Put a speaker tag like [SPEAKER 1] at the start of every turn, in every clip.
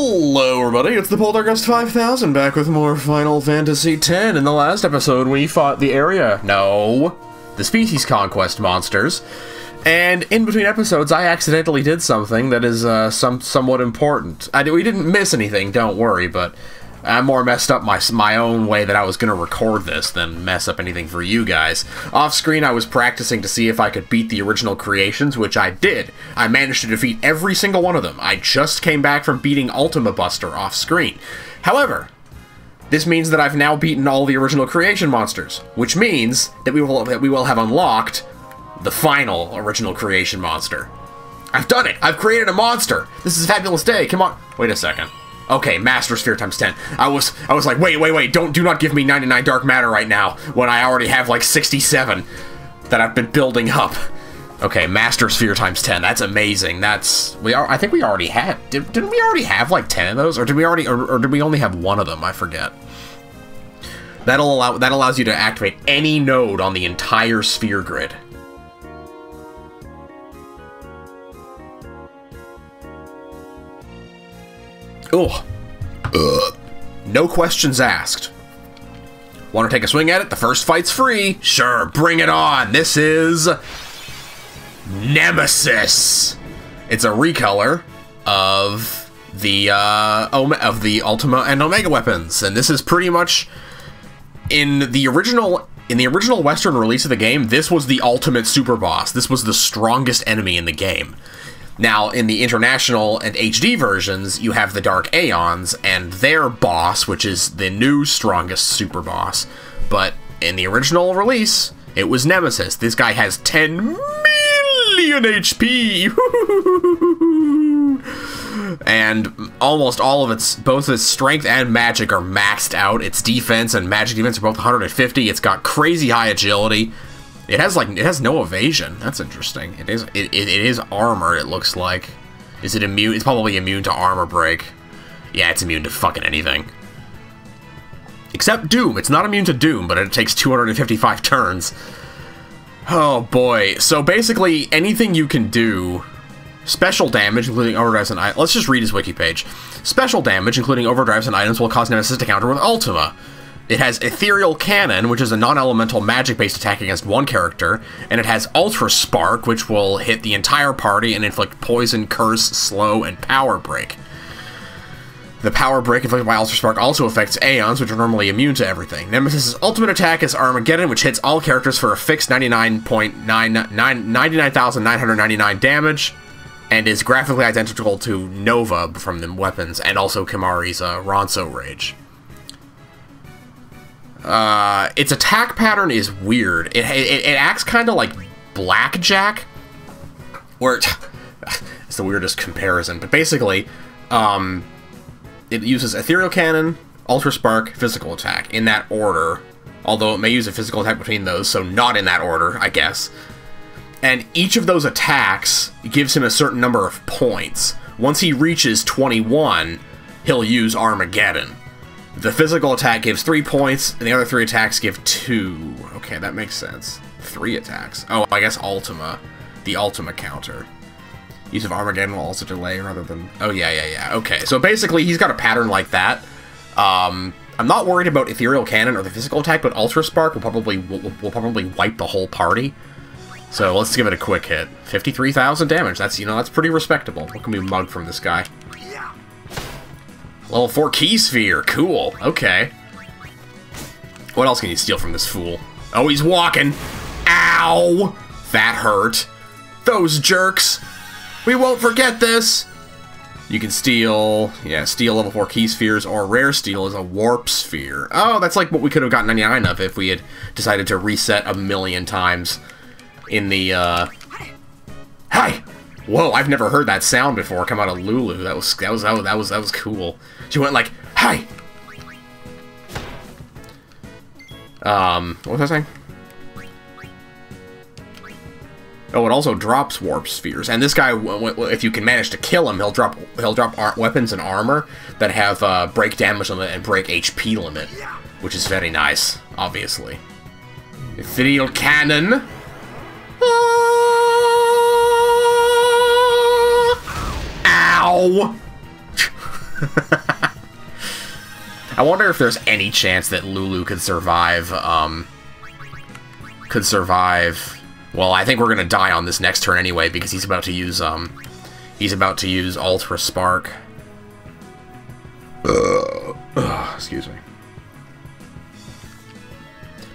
[SPEAKER 1] Hello, everybody. It's the Poltergust 5000 back with more Final Fantasy X. In the last episode, we fought the area. No, the species conquest monsters. And in between episodes, I accidentally did something that is uh, some somewhat important. I, we didn't miss anything, don't worry, but I more messed up my my own way that I was going to record this than mess up anything for you guys. Off screen, I was practicing to see if I could beat the original creations, which I did. I managed to defeat every single one of them. I just came back from beating Ultima Buster off screen. However, this means that I've now beaten all the original creation monsters, which means that we will that we will have unlocked the final original creation monster. I've done it! I've created a monster! This is a fabulous day, come on! Wait a second. Okay, Master Sphere times 10. I was I was like, wait, wait, wait, don't do not give me 99 dark matter right now when I already have like 67 that I've been building up. Okay, Master Sphere times 10. That's amazing. That's we are I think we already had did, didn't we already have like 10 of those or did we already or, or did we only have one of them? I forget. That'll allow that allows you to activate any node on the entire sphere grid. Oh. No questions asked. Want to take a swing at it? The first fight's free. Sure, bring it on. This is Nemesis. It's a recolor of the uh, of the Ultima and Omega weapons, and this is pretty much in the original in the original Western release of the game. This was the ultimate super boss. This was the strongest enemy in the game. Now, in the international and HD versions, you have the Dark Aeons and their boss, which is the new strongest super boss. But in the original release, it was Nemesis. This guy has 10 million HP! and almost all of its, both its strength and magic are maxed out. Its defense and magic defense are both 150. It's got crazy high agility. It has like it has no evasion. That's interesting. It is it, it, it is armor. It looks like. Is it immune? It's probably immune to armor break. Yeah, it's immune to fucking anything. Except Doom. It's not immune to Doom, but it takes 255 turns. Oh boy. So basically, anything you can do. Special damage, including overdrives and items. Let's just read his wiki page. Special damage, including overdrives and items, will cause Nemesis to counter with Ultima. It has Ethereal Cannon, which is a non-elemental magic-based attack against one character, and it has Ultra Spark, which will hit the entire party and inflict poison, curse, slow, and power break. The power break inflicted by Ultra Spark also affects Aeons, which are normally immune to everything. Nemesis' ultimate attack is Armageddon, which hits all characters for a fixed 99,999 damage, and is graphically identical to Nova from the weapons, and also Kimahri's uh, Ronso Rage. Uh, its attack pattern is weird. It, it, it acts kind of like Blackjack, where it, it's the weirdest comparison. But basically, um, it uses Ethereal Cannon, Ultra Spark, Physical Attack in that order. Although it may use a physical attack between those, so not in that order, I guess. And each of those attacks gives him a certain number of points. Once he reaches 21, he'll use Armageddon. The physical attack gives three points, and the other three attacks give two. Okay, that makes sense. Three attacks. Oh, I guess Ultima. The Ultima counter. Use of Armageddon will also delay rather than... Oh, yeah, yeah, yeah. Okay, so basically he's got a pattern like that. Um, I'm not worried about Ethereal Cannon or the physical attack, but Ultra Spark will probably will, will probably wipe the whole party. So let's give it a quick hit. 53,000 damage. That's, you know, that's pretty respectable. What can we mug from this guy? Level 4 Key Sphere. Cool. Okay. What else can you steal from this fool? Oh, he's walking. Ow! That hurt. Those jerks. We won't forget this. You can steal, yeah, steal level 4 key spheres, or rare steal is a warp sphere. Oh, that's like what we could have gotten 99 of if we had decided to reset a million times in the, uh... Hi! Whoa, I've never heard that sound before come out of Lulu. That was, that was, that was, that was, that was cool. She went like, hi! Um, what was I saying? Oh, it also drops warp spheres, and this guy, if you can manage to kill him, he'll drop he'll drop weapons and armor that have uh, break damage limit and break HP limit, which is very nice, obviously. Ethereal cannon. Ah! Ow! I wonder if there's any chance that Lulu could survive, um... Could survive... Well, I think we're gonna die on this next turn anyway, because he's about to use, um... He's about to use Ultra Spark. Uh, excuse me.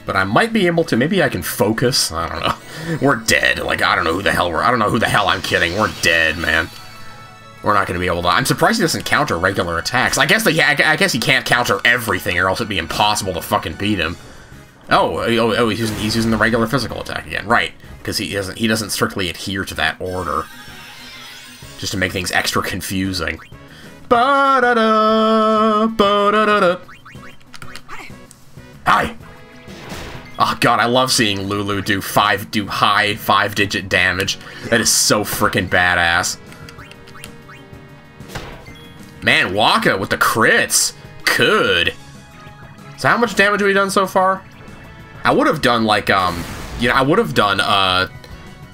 [SPEAKER 1] But I might be able to, maybe I can focus, I don't know. We're dead, like, I don't know who the hell we're, I don't know who the hell I'm kidding, we're dead, man. We're not going to be able to, I'm surprised he doesn't counter regular attacks. I guess, the, I guess he can't counter everything, or else it'd be impossible to fucking beat him. Oh, oh, oh, oh he's, using, he's using the regular physical attack again, right, because he doesn't, he doesn't strictly adhere to that order. Just to make things extra confusing. Ba da da, ba da da da. Hi. Oh god, I love seeing Lulu do five, do high five-digit damage. That is so freaking badass. Man, Wakka with the crits. Good. So how much damage have we done so far? I would have done like, um, you know, I would have done, uh,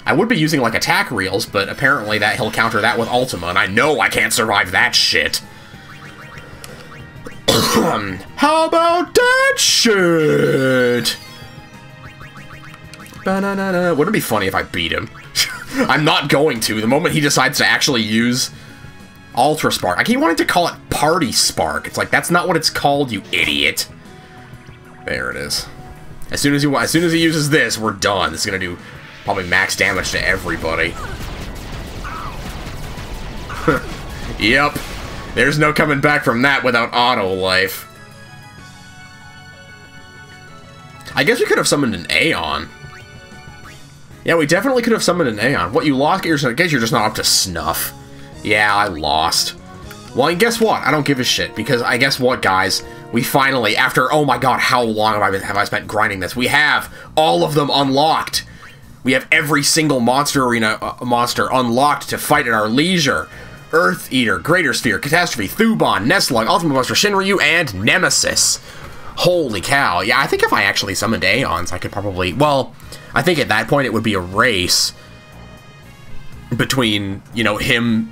[SPEAKER 1] I would be using like attack reels, but apparently that he'll counter that with Ultima, and I know I can't survive that shit. How about that shit? Ba-na-na-na. Wouldn't it be funny if I beat him? I'm not going to. The moment he decides to actually use Ultra Spark. I keep wanting to call it Party Spark. It's like, that's not what it's called, you idiot. There it is. As soon as he, as soon as he uses this, we're done. This is gonna do probably max damage to everybody. yep. There's no coming back from that without auto life. I guess we could have summoned an Aeon. Yeah, we definitely could have summoned an Aeon. What, you lost? I guess you're just not up to snuff. Yeah, I lost. Well, guess what? I don't give a shit, because I guess what, guys? We finally, after, oh my god, how long have I, been, have I spent grinding this? We have all of them unlocked. We have every single Monster Arena uh, monster unlocked to fight at our leisure. Earth Eater, Greater Sphere, Catastrophe, Thuban, Neslug, Ultima Buster, Shinryu, and Nemesis. Holy cow. Yeah, I think if I actually summoned Aeons, I could probably... Well, I think at that point it would be a race between, you know, him,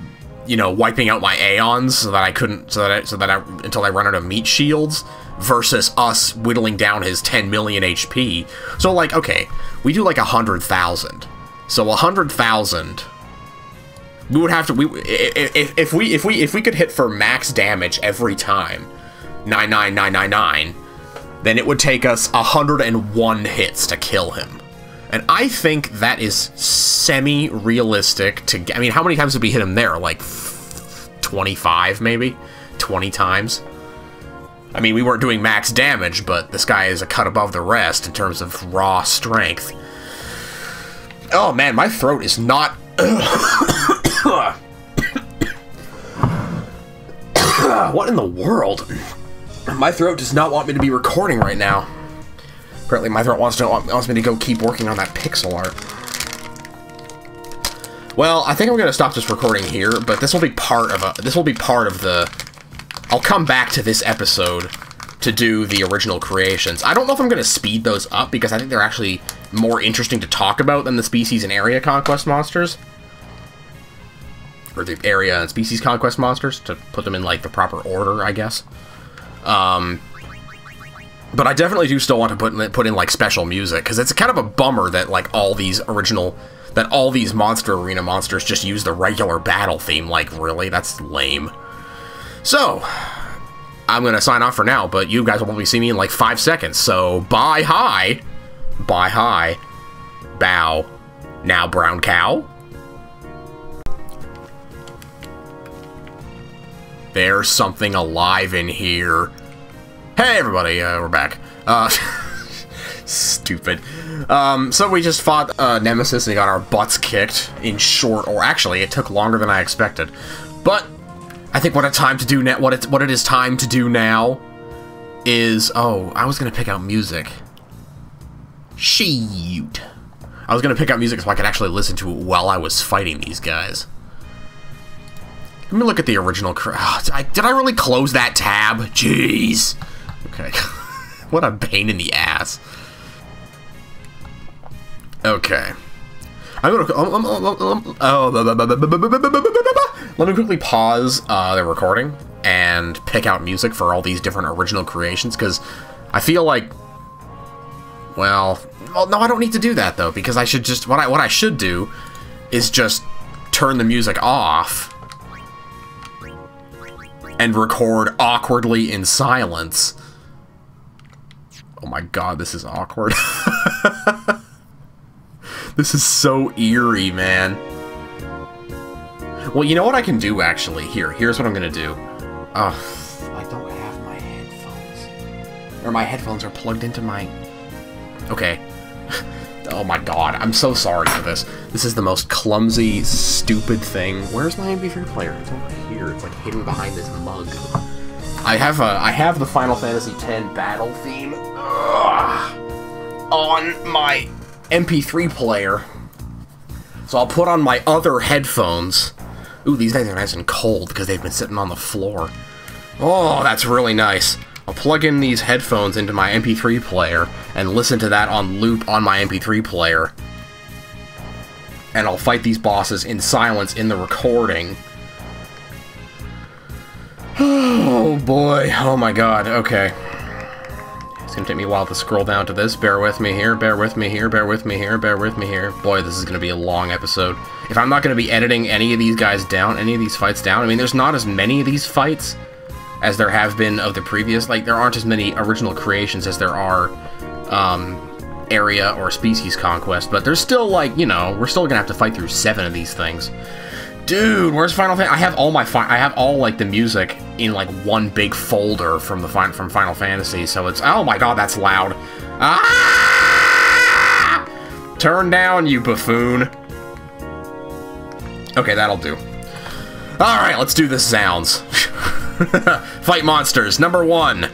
[SPEAKER 1] you know, wiping out my Aeons so that I couldn't... So that I, so that I... Until I run out of meat shields versus us whittling down his 10 million HP. So, like, okay, we do like a 100,000. So, a 100,000 we would have to we if, if we if we if we could hit for max damage every time 99999 then it would take us 101 hits to kill him and i think that is semi realistic to i mean how many times did we hit him there like 25 maybe 20 times i mean we weren't doing max damage but this guy is a cut above the rest in terms of raw strength oh man my throat is not what in the world? My throat does not want me to be recording right now. Apparently my throat wants to wants me to go keep working on that pixel art. Well, I think I'm gonna stop this recording here, but this will be part of a this will be part of the I'll come back to this episode to do the original creations. I don't know if I'm gonna speed those up because I think they're actually more interesting to talk about than the species and area conquest monsters or the area and species conquest monsters to put them in like the proper order, I guess. Um, but I definitely do still want to put in, put in like special music because it's kind of a bummer that like all these original that all these monster arena monsters just use the regular battle theme. Like really, that's lame. So I'm gonna sign off for now, but you guys will probably see me in like five seconds. So bye hi, bye hi, bow. Now brown cow. There's something alive in here. Hey, everybody, uh, we're back. Uh, stupid. Um, so we just fought uh, Nemesis and got our butts kicked in short, or actually, it took longer than I expected. But I think what a time to do. What it what it is time to do now is oh, I was gonna pick out music. Shoot. I was gonna pick out music so I could actually listen to it while I was fighting these guys. Let me look at the original. Oh, did I really close that tab? Jeez. Okay. what a pain in the ass. Okay. I'm gonna. Um, um, um, oh, let me quickly pause uh, the recording and pick out music for all these different original creations because I feel like well, well no I don't need to do that though because I should just what I what I should do is just turn the music off and record awkwardly in silence. Oh my god, this is awkward. this is so eerie, man. Well, you know what I can do, actually? Here, here's what I'm gonna do. Oh, I don't have my headphones. Or my headphones are plugged into my... Okay. oh my god, I'm so sorry for this. This is the most clumsy, stupid thing. Where's my MP3 player? It's over here. It's like hidden behind this mug. I have a, I have the Final Fantasy X battle theme ugh, on my MP3 player. So I'll put on my other headphones Ooh, these guys are nice and cold because they've been sitting on the floor. Oh, that's really nice. I'll plug in these headphones into my MP3 player and listen to that on loop on my MP3 player. And I'll fight these bosses in silence in the recording. Oh boy, oh my god, okay. It's gonna take me a while to scroll down to this. Bear with me here, bear with me here, bear with me here, bear with me here. Boy, this is gonna be a long episode. If I'm not gonna be editing any of these guys down, any of these fights down, I mean, there's not as many of these fights as there have been of the previous. Like, there aren't as many original creations as there are um, area or species conquest, but there's still, like, you know, we're still gonna have to fight through seven of these things. Dude, where's Final Fantasy? I have all my I have all like the music in like one big folder from the from Final Fantasy, so it's oh my god, that's loud. Ah! Turn down, you buffoon. Okay, that'll do. All right, let's do the sounds. Fight monsters. Number one,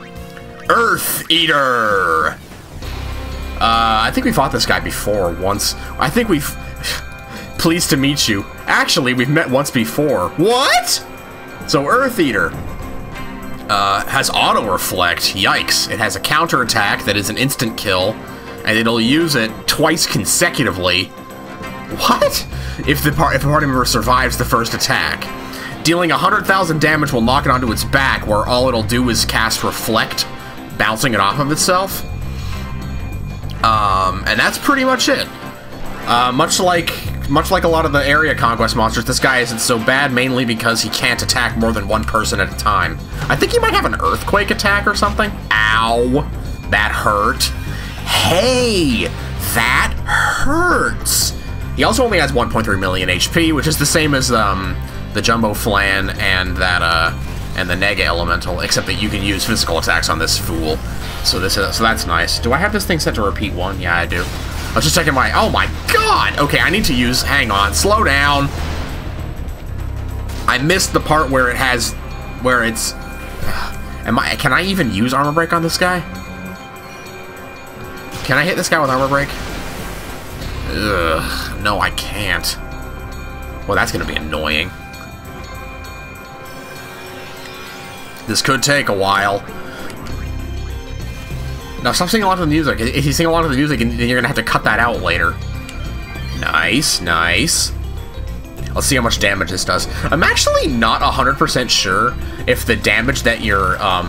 [SPEAKER 1] Earth Eater. Uh, I think we fought this guy before once. I think we've pleased to meet you. Actually, we've met once before. What? So Earth Eater uh, has auto reflect. Yikes! It has a counter attack that is an instant kill, and it'll use it twice consecutively. What? If the par if a party member survives the first attack, dealing 100,000 damage will knock it onto its back, where all it'll do is cast Reflect, bouncing it off of itself. Um, and that's pretty much it. Uh, much like much like a lot of the area conquest monsters, this guy isn't so bad mainly because he can't attack more than one person at a time. I think he might have an earthquake attack or something. Ow. That hurt. Hey, that hurts. He also only has 1.3 million HP, which is the same as um, the Jumbo Flan and that uh, and the Nega Elemental, except that you can use physical attacks on this fool. So this is so that's nice. Do I have this thing set to repeat one? Yeah, I do. I was just checking my... Oh my god! Okay, I need to use... Hang on. Slow down. I missed the part where it has... Where it's... Am I... Can I even use Armor Break on this guy? Can I hit this guy with Armor Break? Ugh. No, I can't. Well, that's gonna be annoying. This could take a while. Now stop singing along to the music. If you sing along to the music, then you're gonna have to cut that out later. Nice, nice. Let's see how much damage this does. I'm actually not 100% sure if the damage that you're, um...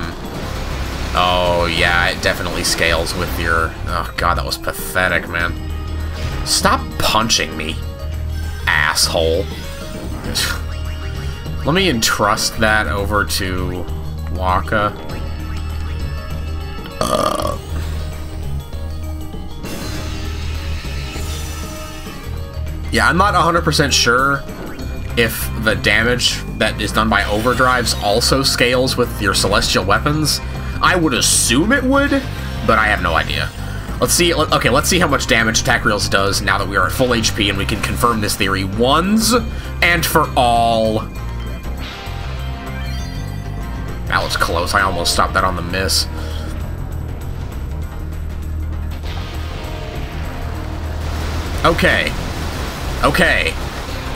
[SPEAKER 1] Oh, yeah, it definitely scales with your... Oh, God, that was pathetic, man. Stop punching me, asshole. Let me entrust that over to Wakka. Yeah, I'm not 100% sure if the damage that is done by overdrives also scales with your celestial weapons. I would assume it would, but I have no idea. Let's see, okay, let's see how much damage Attack Reels does now that we are at full HP and we can confirm this theory once and for all. That was close, I almost stopped that on the miss. Okay, Okay.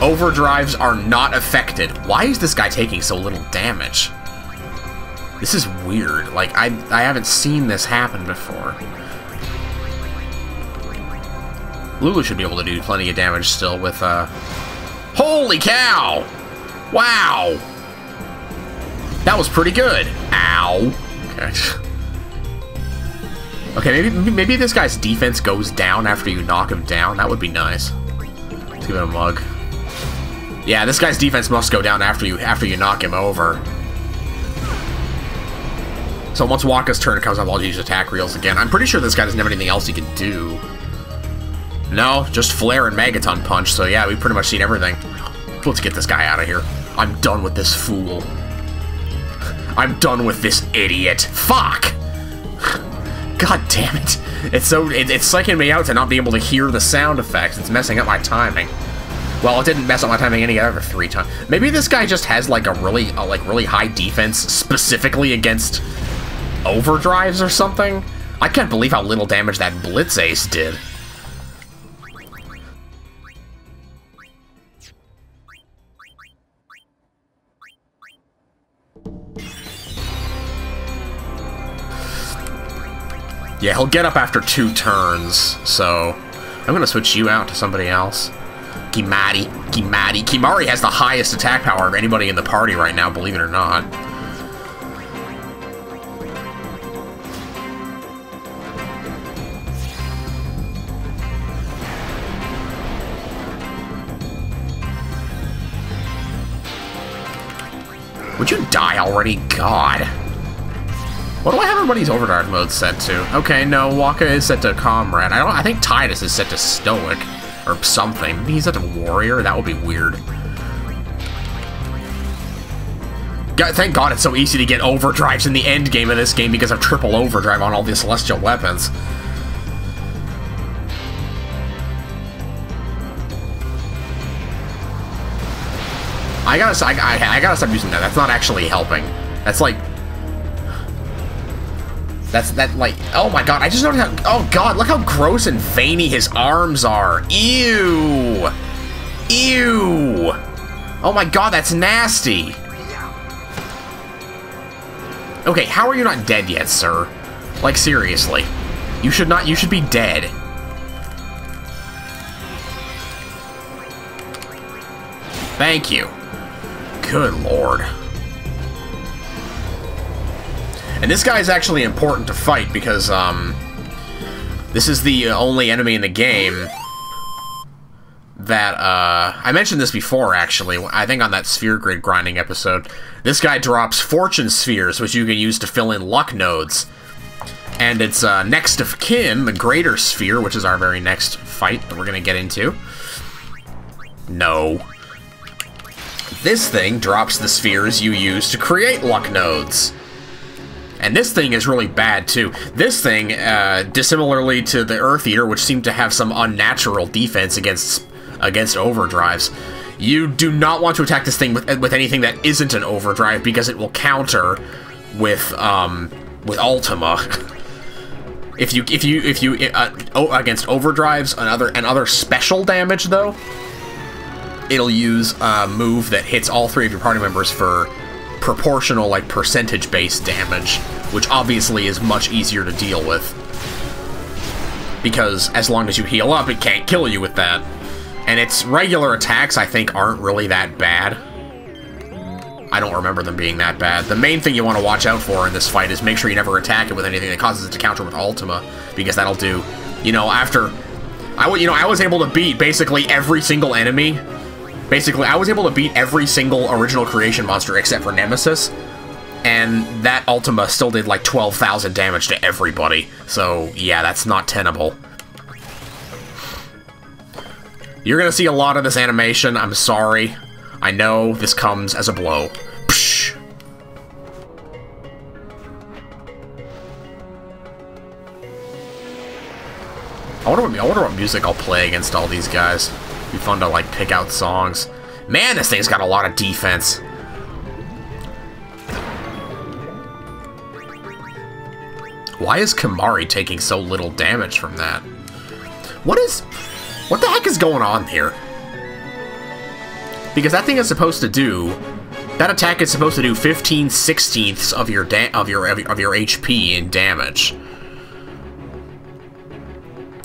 [SPEAKER 1] Overdrives are not affected. Why is this guy taking so little damage? This is weird. Like, I, I haven't seen this happen before. Lulu should be able to do plenty of damage still with, uh... Holy cow! Wow! That was pretty good. Ow. Okay. Okay, maybe maybe this guy's defense goes down after you knock him down. That would be nice. Give it a mug. Yeah, this guy's defense must go down after you after you knock him over. So once Wakka's turn comes up, I'll use attack reels again. I'm pretty sure this guy doesn't have anything else he can do. No, just Flare and Megaton Punch, so yeah, we've pretty much seen everything. Let's get this guy out of here. I'm done with this fool. I'm done with this idiot. Fuck! God damn it. It's so it, it's psyching me out to not be able to hear the sound effects. It's messing up my timing. Well, it didn't mess up my timing any other three times. Maybe this guy just has like a really a, like really high defense specifically against overdrives or something. I can't believe how little damage that Blitz Ace did. Yeah, he'll get up after two turns, so I'm gonna switch you out to somebody else. Kimahri, Kimahri. Kimahri has the highest attack power of anybody in the party right now, believe it or not. Would you die already? God. What do I have everybody's overdrive mode set to? Okay, no, Wakka is set to Comrade. I don't. I think Tidus is set to Stoic or something. He's set to Warrior. That would be weird. God, thank God it's so easy to get overdrives in the end game of this game because of triple overdrive on all the celestial weapons. I gotta, I, I, I gotta stop using that. That's not actually helping. That's like that's that like oh my god, I just noticed how oh god, look how gross and veiny his arms are. Ew. Ew. Oh my god, that's nasty. Okay, how are you not dead yet, sir? Like seriously. You should not you should be dead. Thank you. Good lord. And this guy is actually important to fight because, um, this is the only enemy in the game that, uh, I mentioned this before, actually, I think on that sphere grid grinding episode. This guy drops fortune spheres, which you can use to fill in luck nodes. And it's, uh, next of kin, the greater sphere, which is our very next fight that we're gonna get into. No. This thing drops the spheres you use to create luck nodes. And this thing is really bad, too. This thing, uh, dissimilarly to the Earth Eater, which seemed to have some unnatural defense against against overdrives, you do not want to attack this thing with, with anything that isn't an overdrive, because it will counter with, um, with Ultima. if you, if you, if you, uh, against overdrives and other, and other special damage, though, it'll use a move that hits all three of your party members for proportional, like, percentage-based damage, which obviously is much easier to deal with. Because as long as you heal up, it can't kill you with that. And its regular attacks, I think, aren't really that bad. I don't remember them being that bad. The main thing you want to watch out for in this fight is make sure you never attack it with anything that causes it to counter with Ultima, because that'll do, you know, after... I, you know, I was able to beat basically every single enemy Basically, I was able to beat every single original creation monster except for Nemesis, and that Ultima still did like 12,000 damage to everybody. So, yeah, that's not tenable. You're gonna see a lot of this animation, I'm sorry. I know this comes as a blow. Psh. I wonder, what, I wonder what music I'll play against all these guys. Be fun to, like, pick out songs. Man, this thing's got a lot of defense. Why is Kimahri taking so little damage from that? What is... What the heck is going on here? Because that thing is supposed to do... That attack is supposed to do 15 sixteenths of your of your of your HP in damage.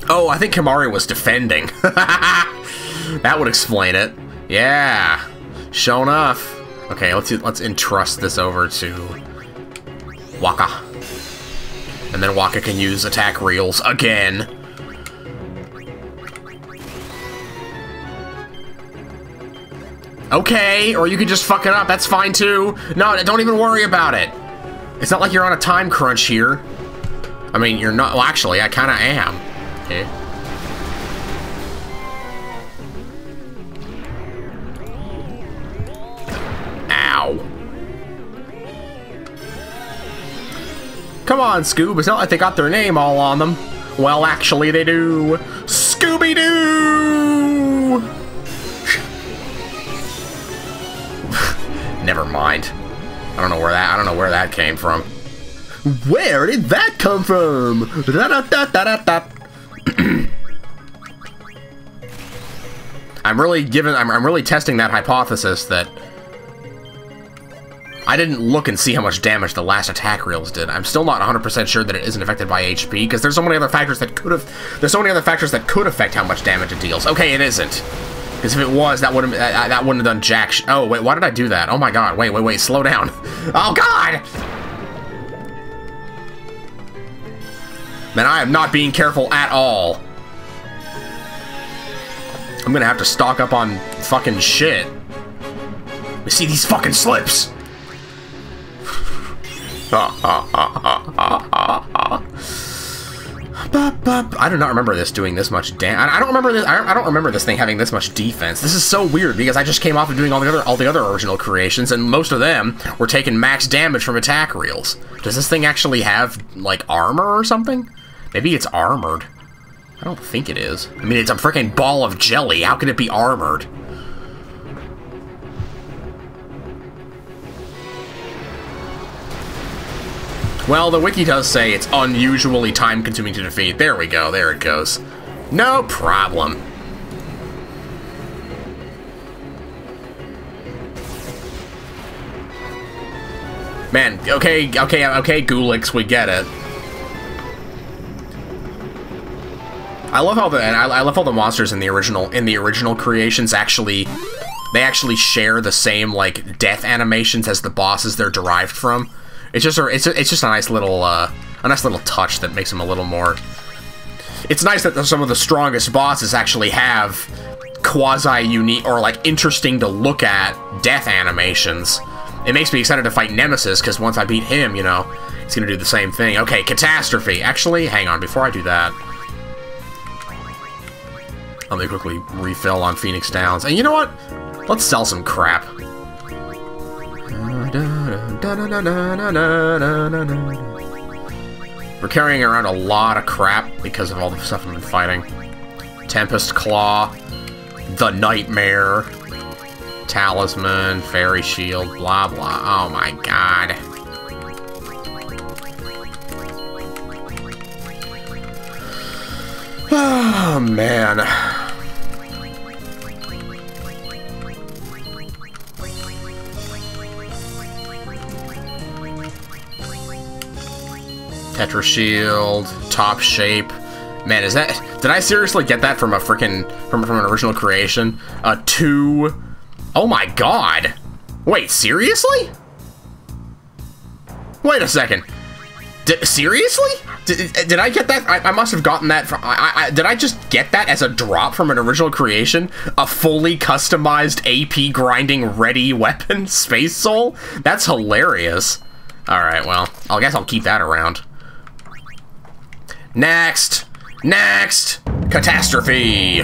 [SPEAKER 1] Oh, I think Kimahri was defending. that would explain it. Yeah, show enough. Okay, let's let's entrust this over to Wakka. And then Wakka can use attack reels again. Okay, or you can just fuck it up, that's fine too. No, don't even worry about it. It's not like you're on a time crunch here. I mean, you're not, well actually, I kinda am. Okay. Come on, Scoob, it's not like they got their name all on them. Well, actually, they do. Scooby-Doo! Never mind. I don't know where that I don't know where that came from. Where did that come from? Da -da -da I'm really giving I'm, I'm really testing that hypothesis that I didn't look and see how much damage the last attack reels did. I'm still not 100% sure that it isn't affected by HP, because there's so many other factors that could have... There's so many other factors that could affect how much damage it deals. Okay, it isn't. Because if it was, that wouldn't that, that wouldn't have done jack Oh, wait, why did I do that? Oh my god, wait, wait, wait, slow down. Oh god! Man, I am not being careful at all. I'm gonna have to stock up on fucking shit. You see these fucking slips? I do not remember this doing this much damage. I don't remember this. I don't remember this thing having this much defense. This is so weird because I just came off of doing all the other all the other original creations, and most of them were taking max damage from attack reels. Does this thing actually have like armor or something? Maybe it's armored. I don't think it is. I mean, it's a freaking ball of jelly. How can it be armored? Well, the wiki does say it's unusually time-consuming to defeat. There we go, there it goes. No problem. Man, okay, okay, okay, Gulix, we get it. I love how the I love how the monsters in the original in the original creations actually they actually share the same like death animations as the bosses they're derived from. It's just a, it's a, it's just a nice little uh, a nice little touch that makes them a little more. It's nice that some of the strongest bosses actually have quasi unique or like interesting to look at death animations. It makes me excited to fight Nemesis because once I beat him, you know, it's gonna do the same thing. Okay, Catastrophe. Actually, hang on. Before I do that, let me quickly refill on Phoenix Downs. And you know what? Let's sell some crap. We're carrying around a lot of crap because of all the stuff I've been fighting. Tempest Claw, The Nightmare, Talisman, Fairy Shield, blah blah. Oh my god. Oh man. Tetra Shield, Top Shape. Man, is that... Did I seriously get that from a freaking... From, from an original creation? A two... Oh my god! Wait, seriously? Wait a second. Seriously? Did, did I get that? I, I must have gotten that from... I, I, did I just get that as a drop from an original creation? A fully customized AP grinding ready weapon? Space Soul? That's hilarious. Alright, well, I guess I'll keep that around. Next! Next! Catastrophe!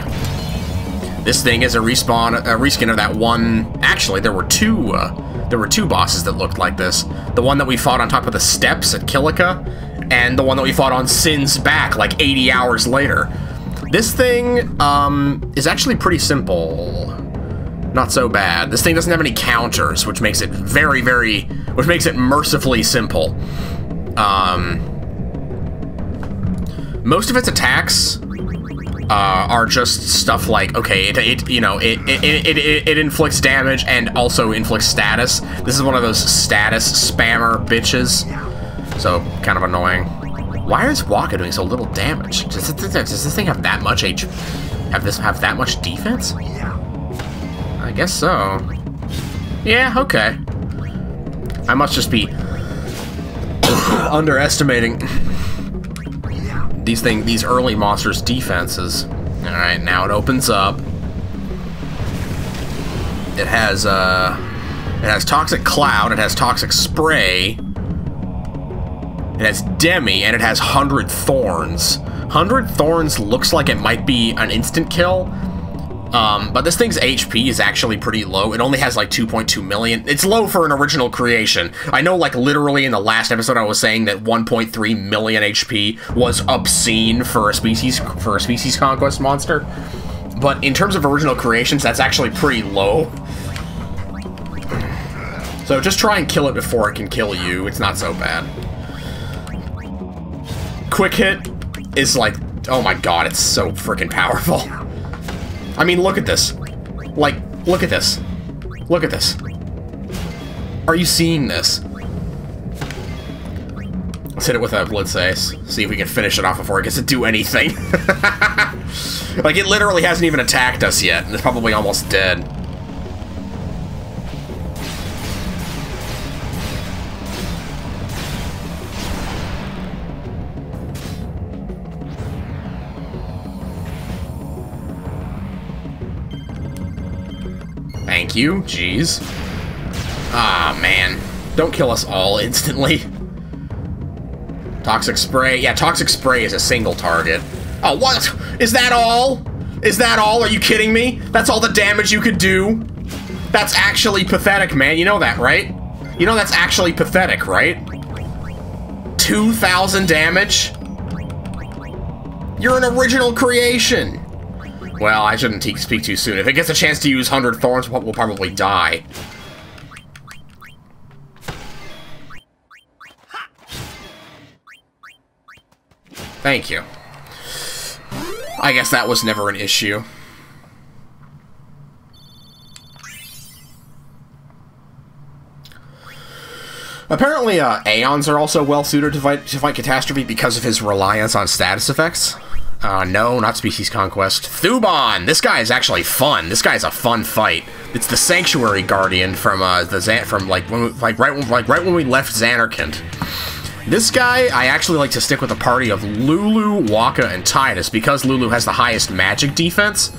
[SPEAKER 1] This thing is a respawn, a reskin of that one... Actually, there were two, uh, there were two bosses that looked like this. The one that we fought on top of the steps at Kilika, and the one that we fought on Sin's back like 80 hours later. This thing, um, is actually pretty simple. Not so bad. This thing doesn't have any counters, which makes it very, very... which makes it mercifully simple. Um, most of its attacks uh, are just stuff like, okay, it, it you know, it, it, it, it, it inflicts damage and also inflicts status. This is one of those status spammer bitches. So, kind of annoying. Why is Wakka doing so little damage? Does this, does this thing have that much H... Have this have that much defense? I guess so. Yeah, okay. I must just be underestimating these thing these early monsters' defenses. Alright, now it opens up. It has uh it has toxic cloud, it has toxic spray, it has Demi, and it has Hundred Thorns. Hundred Thorns looks like it might be an instant kill, um, but this thing's HP is actually pretty low. It only has like 2.2 million. It's low for an original creation. I know like literally in the last episode I was saying that 1.3 million HP was obscene for a species for a species conquest monster. But in terms of original creations, that's actually pretty low. So just try and kill it before it can kill you. It's not so bad. Quick hit is like, oh my god, it's so freaking powerful. I mean, look at this. Like, look at this. Look at this. Are you seeing this? Let's hit it with a Blitz Ace. See if we can finish it off before it gets to do anything. like, it literally hasn't even attacked us yet, and it's probably almost dead. You, jeez. Ah, man. Don't kill us all instantly. Toxic Spray. Yeah, Toxic Spray is a single target. Oh, what? Is that all? Is that all? Are you kidding me? That's all the damage you could do? That's actually pathetic, man. You know that, right? You know that's actually pathetic, right? 2,000 damage? You're an original creation! Well, I shouldn't speak too soon. If it gets a chance to use 100 Thorns, we'll probably die. Thank you. I guess that was never an issue. Apparently, uh, Aeons are also well suited to fight, to fight Catastrophe because of his reliance on status effects. Uh, no, not Species Conquest. Thuban! This guy is actually fun. This guy's a fun fight. It's the Sanctuary Guardian from uh, the Zan from like when we, like right when, like right when we left Zanarkand. This guy, I actually like to stick with a party of Lulu, Wakka, and Tidus because Lulu has the highest magic defense,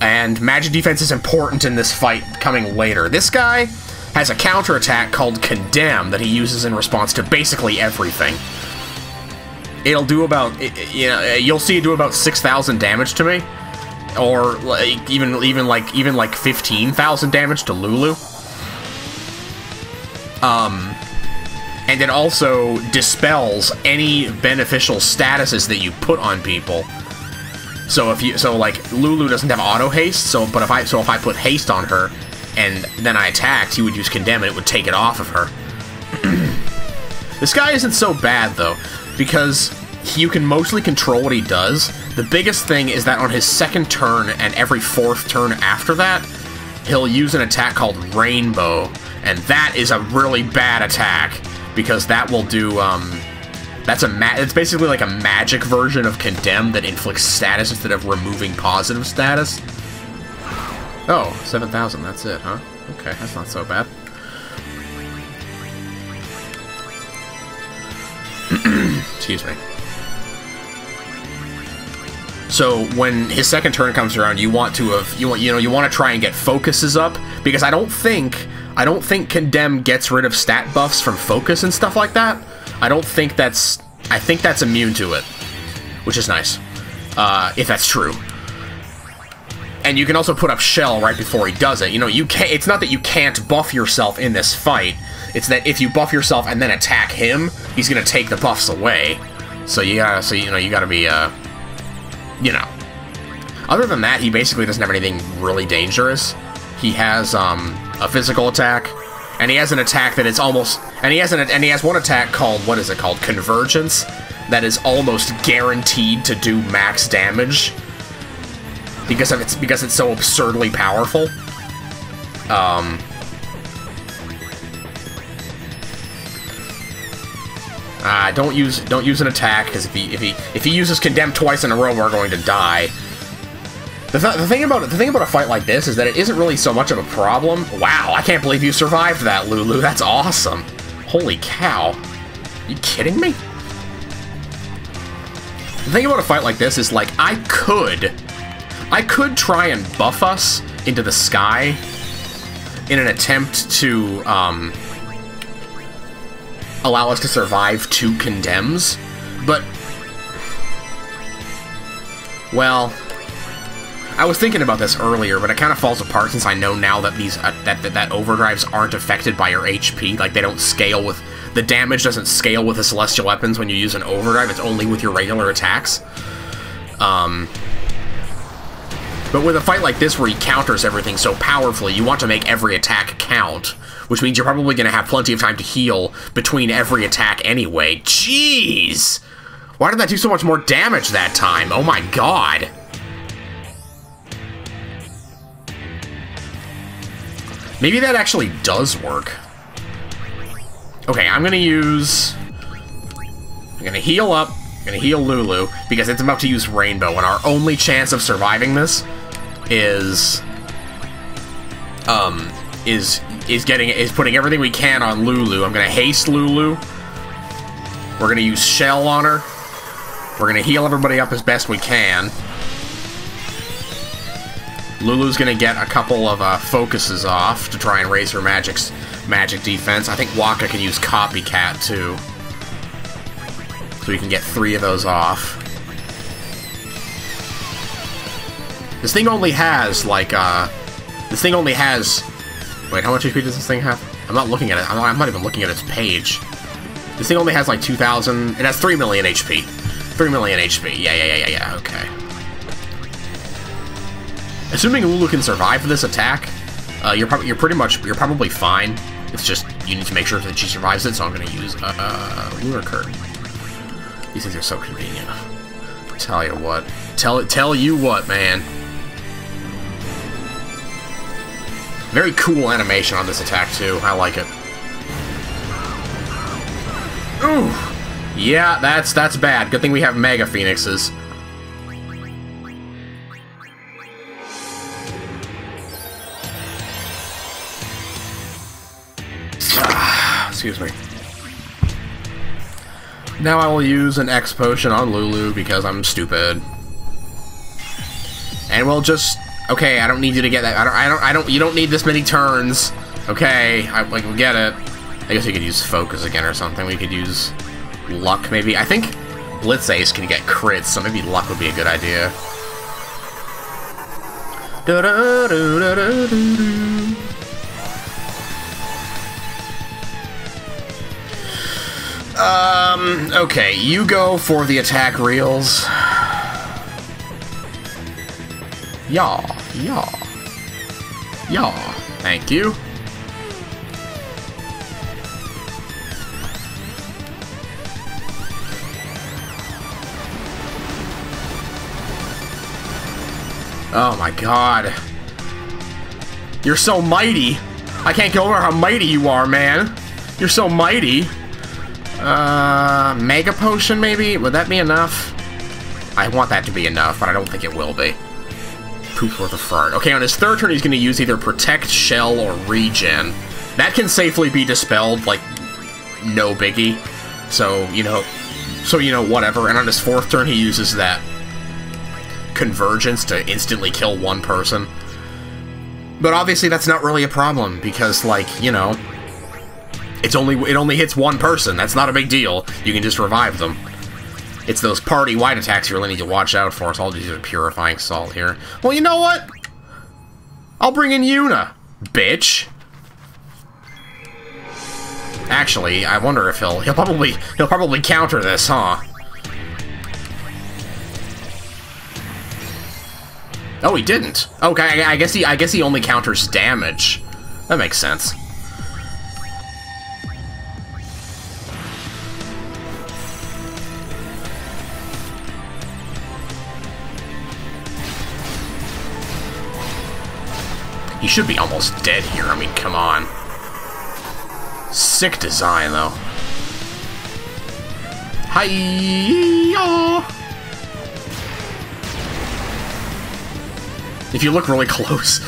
[SPEAKER 1] and magic defense is important in this fight coming later. This guy has a counterattack called Condemn that he uses in response to basically everything it'll do about you know you'll see it do about six thousand damage to me, or like even even like even like fifteen thousand damage to Lulu. Um, and it also dispels any beneficial statuses that you put on people. So if you so like Lulu doesn't have auto haste, so but if I so if I put haste on her and then I attacked, he would use condemn and it would take it off of her. this guy isn't so bad though because you can mostly control what he does. The biggest thing is that on his second turn and every fourth turn after that, he'll use an attack called Rainbow, and that is a really bad attack because that will do um that's a ma it's basically like a magic version of condemn that inflicts status instead of removing positive status. Oh, 7,000, that's it, huh? Okay, that's not so bad. Excuse me. So when his second turn comes around, you want to have you want you know you want to try and get focuses up because I don't think I don't think condemn gets rid of stat buffs from focus and stuff like that. I don't think that's I think that's immune to it, which is nice. Uh, if that's true. And you can also put up shell right before he does it. You know, you can't. It's not that you can't buff yourself in this fight. It's that if you buff yourself and then attack him, he's gonna take the buffs away. So you gotta, so you know, you gotta be, uh, you know. Other than that, he basically doesn't have anything really dangerous. He has um, a physical attack, and he has an attack that is almost, and he has an, and he has one attack called what is it called, Convergence, that is almost guaranteed to do max damage because of it's because it's so absurdly powerful. Um, Uh, don't use don't use an attack because if he if he if he uses condemn twice in a row, we're going to die. The, th the thing about the thing about a fight like this is that it isn't really so much of a problem. Wow, I can't believe you survived that, Lulu. That's awesome. Holy cow. Are you kidding me? The thing about a fight like this is, like, I could... I could try and buff us into the sky in an attempt to, um... allow us to survive two condemns, but... Well, I was thinking about this earlier, but it kind of falls apart since I know now that these uh, that, that that overdrives aren't affected by your HP. Like they don't scale with the damage doesn't scale with the celestial weapons when you use an overdrive. It's only with your regular attacks. Um, but with a fight like this where he counters everything so powerfully, you want to make every attack count, which means you're probably going to have plenty of time to heal between every attack anyway. Jeez! Why did that do so much more damage that time? Oh my god! Maybe that actually does work. Okay, I'm gonna use... I'm gonna heal up, I'm gonna heal Lulu, because it's about to use Rainbow, and our only chance of surviving this is... Um, is is getting is putting everything we can on Lulu. I'm gonna haste Lulu. We're gonna use Shell on her. We're gonna heal everybody up as best we can. Lulu's gonna get a couple of uh, focuses off to try and raise her magic's magic defense. I think Wakka can use Copycat too. So we can get three of those off. This thing only has, like, uh... This thing only has... Wait, how much HP does this thing have? I'm not looking at it. I'm not, I'm not even looking at its page. This thing only has, like, 2,000... It has 3 million HP. 3 million HP. Yeah, yeah, yeah, yeah, yeah. Okay. Assuming Lulu can survive this attack, uh, you're probably you're pretty much you're probably fine. It's just you need to make sure that she survives it. So I'm going to use uh, uh, Lunar Curtain. These things are so convenient. Tell you what. Tell tell you what, man. Very cool animation on this attack too. I like it. Ooh. Yeah, that's that's bad. Good thing we have Mega Phoenixes. Ah, excuse me. Now I will use an X potion on Lulu because I'm stupid. And we'll just okay, I don't need you to get that. I don't I don't I don't you don't need this many turns. Okay, I like we get it. I guess we could use focus again or something. We could use luck maybe. I think Blitz Ace can get crits, so maybe luck would be a good idea. Da -da -da Um, okay, you go for the attack reels. Yaw, yaw, yaw. Thank you. Oh my god. You're so mighty. I can't get over how mighty you are, man. You're so mighty. Uh, Mega Potion, maybe? Would that be enough? I want that to be enough, but I don't think it will be. Poop worth a fart. Okay, on his third turn, he's going to use either Protect, Shell, or Regen. That can safely be dispelled, like, no biggie. So, you know, so, you know, whatever. And on his fourth turn, he uses that Convergence to instantly kill one person. But obviously, that's not really a problem, because, like, you know, it's only it only hits one person. That's not a big deal. You can just revive them. It's those party-wide attacks you really need to watch out for, so I'll just use a Purifying Salt here. Well, you know what? I'll bring in Yuna, bitch. Actually, I wonder if he'll he'll probably he'll probably counter this, huh? Oh, he didn't. Okay, I guess he I guess he only counters damage. That makes sense. He should be almost dead here. I mean, come on. Sick design, though. Hi. If you look really close,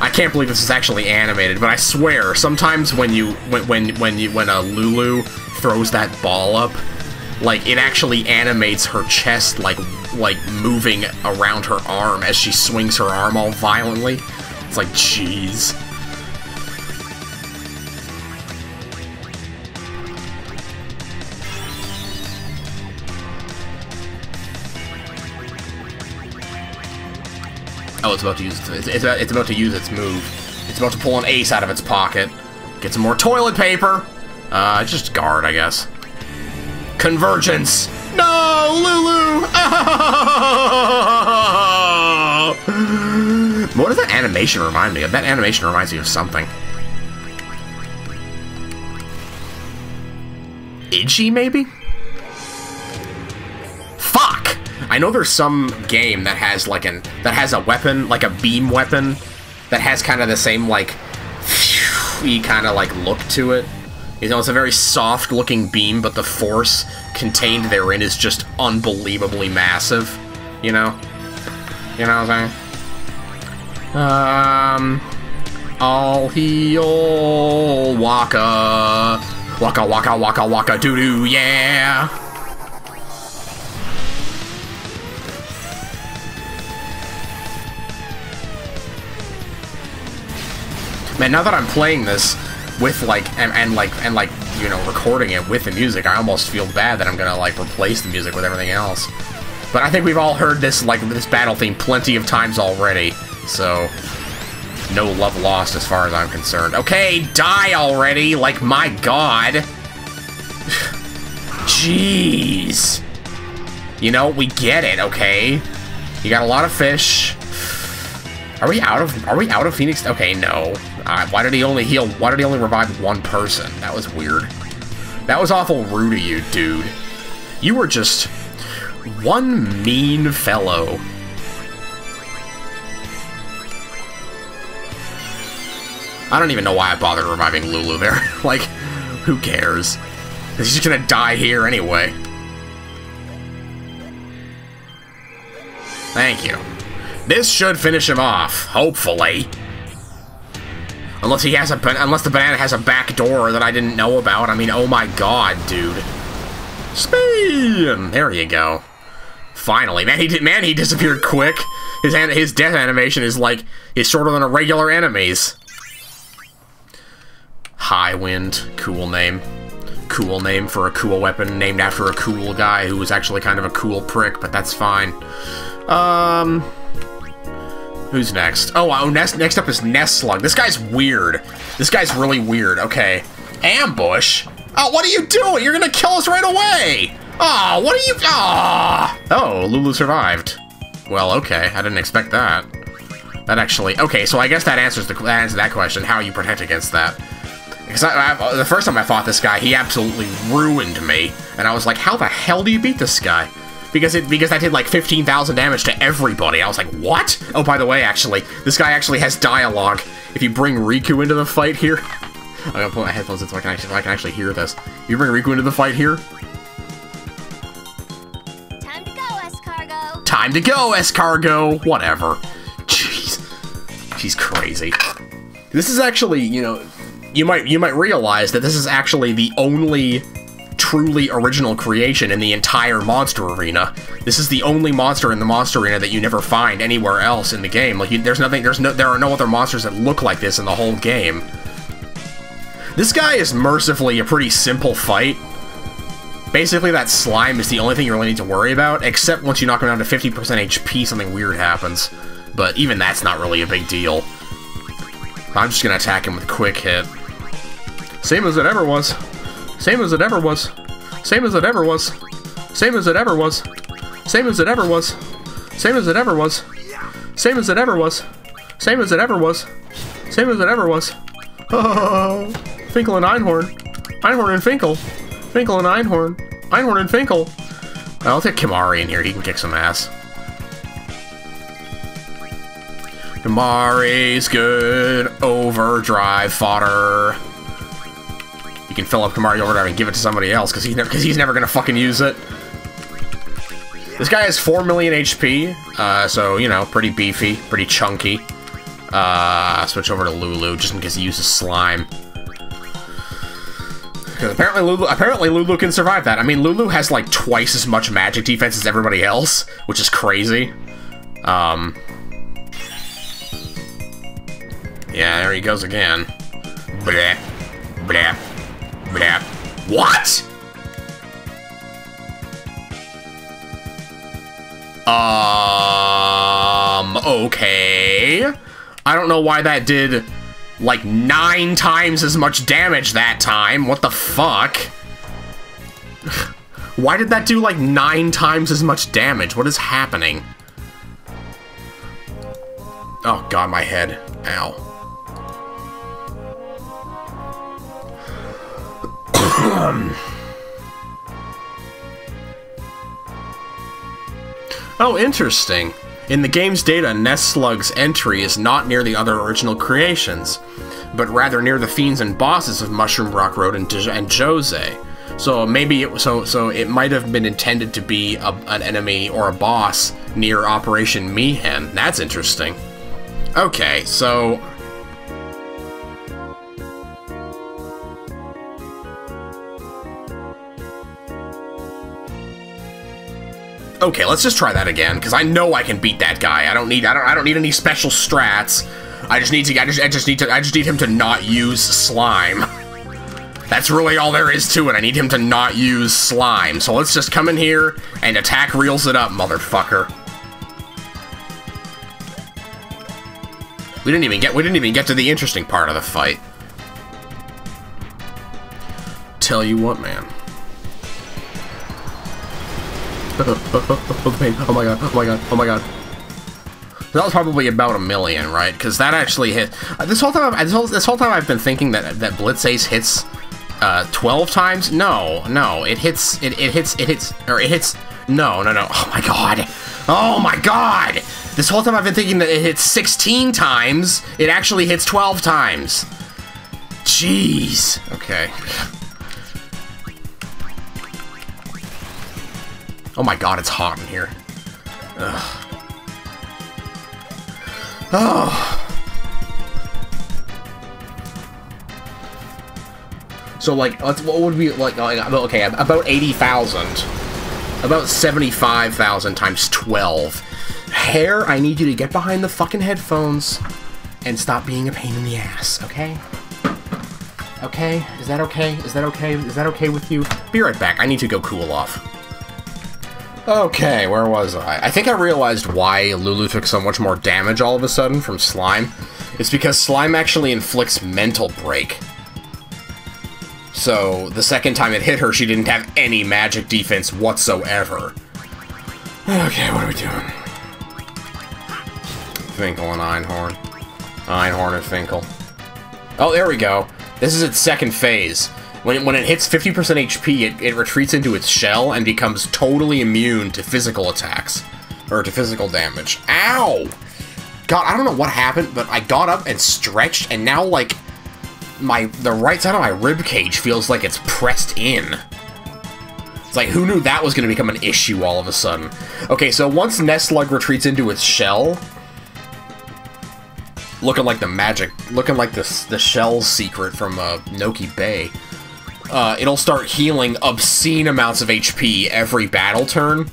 [SPEAKER 1] I can't believe this is actually animated, but I swear, sometimes when you when when when you when a Lulu throws that ball up, like it actually animates her chest like like moving around her arm as she swings her arm all violently. It's like, jeez. Oh, it's about to use its, it's, it's about to use its move. It's about to pull an ace out of its pocket. Get some more toilet paper. Uh, just guard, I guess. Convergence. No, Lulu. what does that animation remind me of? That animation reminds me of something. Itchy, maybe? Fuck! I know there's some game that has like an that has a weapon, like a beam weapon, that has kind of the same like we kind of like look to it. You know, it's a very soft looking beam, but the force contained therein is just unbelievably massive. You know? You know what I'm saying? Um All heal Wakka Waka waka waka waka doo doo, yeah! Man, now that I'm playing this with like and, and like and like you know recording it with the music, I almost feel bad that I'm gonna like replace the music with everything else. But I think we've all heard this like this battle theme plenty of times already, so no love lost as far as I'm concerned. Okay, die already! Like my god. Jeez. You know, we get it, okay? You got a lot of fish. Are we out of are we out of Phoenix? Okay, no. Uh, why did he only heal? Why did he only revive one person? That was weird. That was awful rude of you, dude. You were just one mean fellow. I don't even know why I bothered reviving Lulu there. like, who cares? He's just gonna die here anyway. Thank you. This should finish him off, hopefully. Unless he has a unless the banana has a back door that I didn't know about. I mean, oh my god, dude. Spin! There you go. Finally, man, he did, man, he disappeared quick. His his death animation is like is shorter than a regular enemy's. Highwind, cool name. Cool name for a cool weapon named after a cool guy who was actually kind of a cool prick, but that's fine. Um, Who's next? Oh, oh next, next up is Neslug. This guy's weird. This guy's really weird. Okay. Ambush? Oh, what are you doing? You're gonna kill us right away! Oh, what are you-! Oh. oh, Lulu survived. Well, okay. I didn't expect that. That actually- Okay, so I guess that answers the that answers that question. How you protect against that? Because the first time I fought this guy, he absolutely ruined me. And I was like, how the hell do you beat this guy? because it because I did like 15,000 damage to everybody. I was like, what? Oh, by the way, actually, this guy actually has dialogue. If you bring Rikku into the fight here... I'm gonna put my headphones in so I can actually, so I can actually hear this. You bring Rikku into the fight here...
[SPEAKER 2] Time to go, Escargo!
[SPEAKER 1] Time to go, Escargo! Whatever. Jeez. She's crazy. This is actually, you know... You might you might realize that this is actually the only truly original creation in the entire monster arena. This is the only monster in the monster arena that you never find anywhere else in the game. Like, you, there's nothing, there's no, there are no other monsters that look like this in the whole game. This guy is mercifully a pretty simple fight. Basically, that slime is the only thing you really need to worry about, except once you knock him down to 50% HP, something weird happens. But even that's not really a big deal. I'm just gonna attack him with a quick hit. Same as it ever was. Same as it ever was. Same as it ever was. Same as it ever was. Same as it ever was. Same as it ever was. Same as it ever was. Same as it ever was. Same as it ever was. Oh, Finkel and Einhorn. Einhorn and Finkel. Finkel and Einhorn. Einhorn and Finkel. I'll take Kimahri in here. He can kick some ass. Kimahri's good. Overdrive fodder. You can fill up Kimahri Overdrive and give it to somebody else, because ne he's never gonna fucking use it. This guy has 4 million HP, uh, so, you know, pretty beefy, pretty chunky. Uh, switch over to Lulu, just in case he uses slime. Because apparently Lulu, apparently Lulu can survive that. I mean, Lulu has like twice as much magic defense as everybody else, which is crazy. Um, yeah, there he goes again. What? Um, okay. I don't know why that did like nine times as much damage that time. What the fuck? why did that do like nine times as much damage? What is happening? Oh god, my head. Ow. oh, interesting. In the game's data, Neslug's entry is not near the other original creations, but rather near the fiends and bosses of Mushroom Rock Road and, and Djose. So maybe it so so it might have been intended to be a, an enemy or a boss near Operation Mi'ihen. That's interesting. Okay, so Okay, let's just try that again, because I know I can beat that guy. I don't need I don't I don't need any special strats. I just need to I just I just need to I just need him to not use slime. That's really all there is to it. I need him to not use slime. So let's just come in here and attack reels it up, motherfucker. We didn't even get we didn't even get to the interesting part of the fight. Tell you what, man. oh my god, oh my god, oh my god. That was probably about a million, right? Because that actually hit. Uh, this whole time, I've, this whole, this whole time, I've been thinking that that Blitz Ace hits uh, 12 times. No, no, it hits. It, it hits. It hits. Or it hits. No, no, no. Oh my god. Oh my god. This whole time I've been thinking that it hits 16 times. It actually hits 12 times. Jeez. Okay. Oh my god, it's hot in here. Ugh. Oh. So like, what would be like? Okay, about eighty thousand, about seventy-five thousand times twelve. Hair, I need you to get behind the fucking headphones and stop being a pain in the ass, okay? Okay? Is that okay? Is that okay? Is that okay with you? Be right back. I need to go cool off. Okay, where was I? I think I realized why Lulu took so much more damage all of a sudden from Slime. It's because Slime actually inflicts mental break. So, the second time it hit her, she didn't have any magic defense whatsoever. Okay, what are we doing? Finkel and Einhorn. Einhorn and Finkel. Oh, there we go. This is its second phase. When it, when it hits 50% HP, it, it retreats into its shell and becomes totally immune to physical attacks. Or to physical damage. Ow! God, I don't know what happened, but I got up and stretched, and now, like, my the right side of my rib cage feels like it's pressed in. It's like, who knew that was going to become an issue all of a sudden? Okay, so once Neslug retreats into its shell, looking like the magic, looking like the, the shell secret from uh, Noki Bay, uh, it'll start healing obscene amounts of HP every battle turn,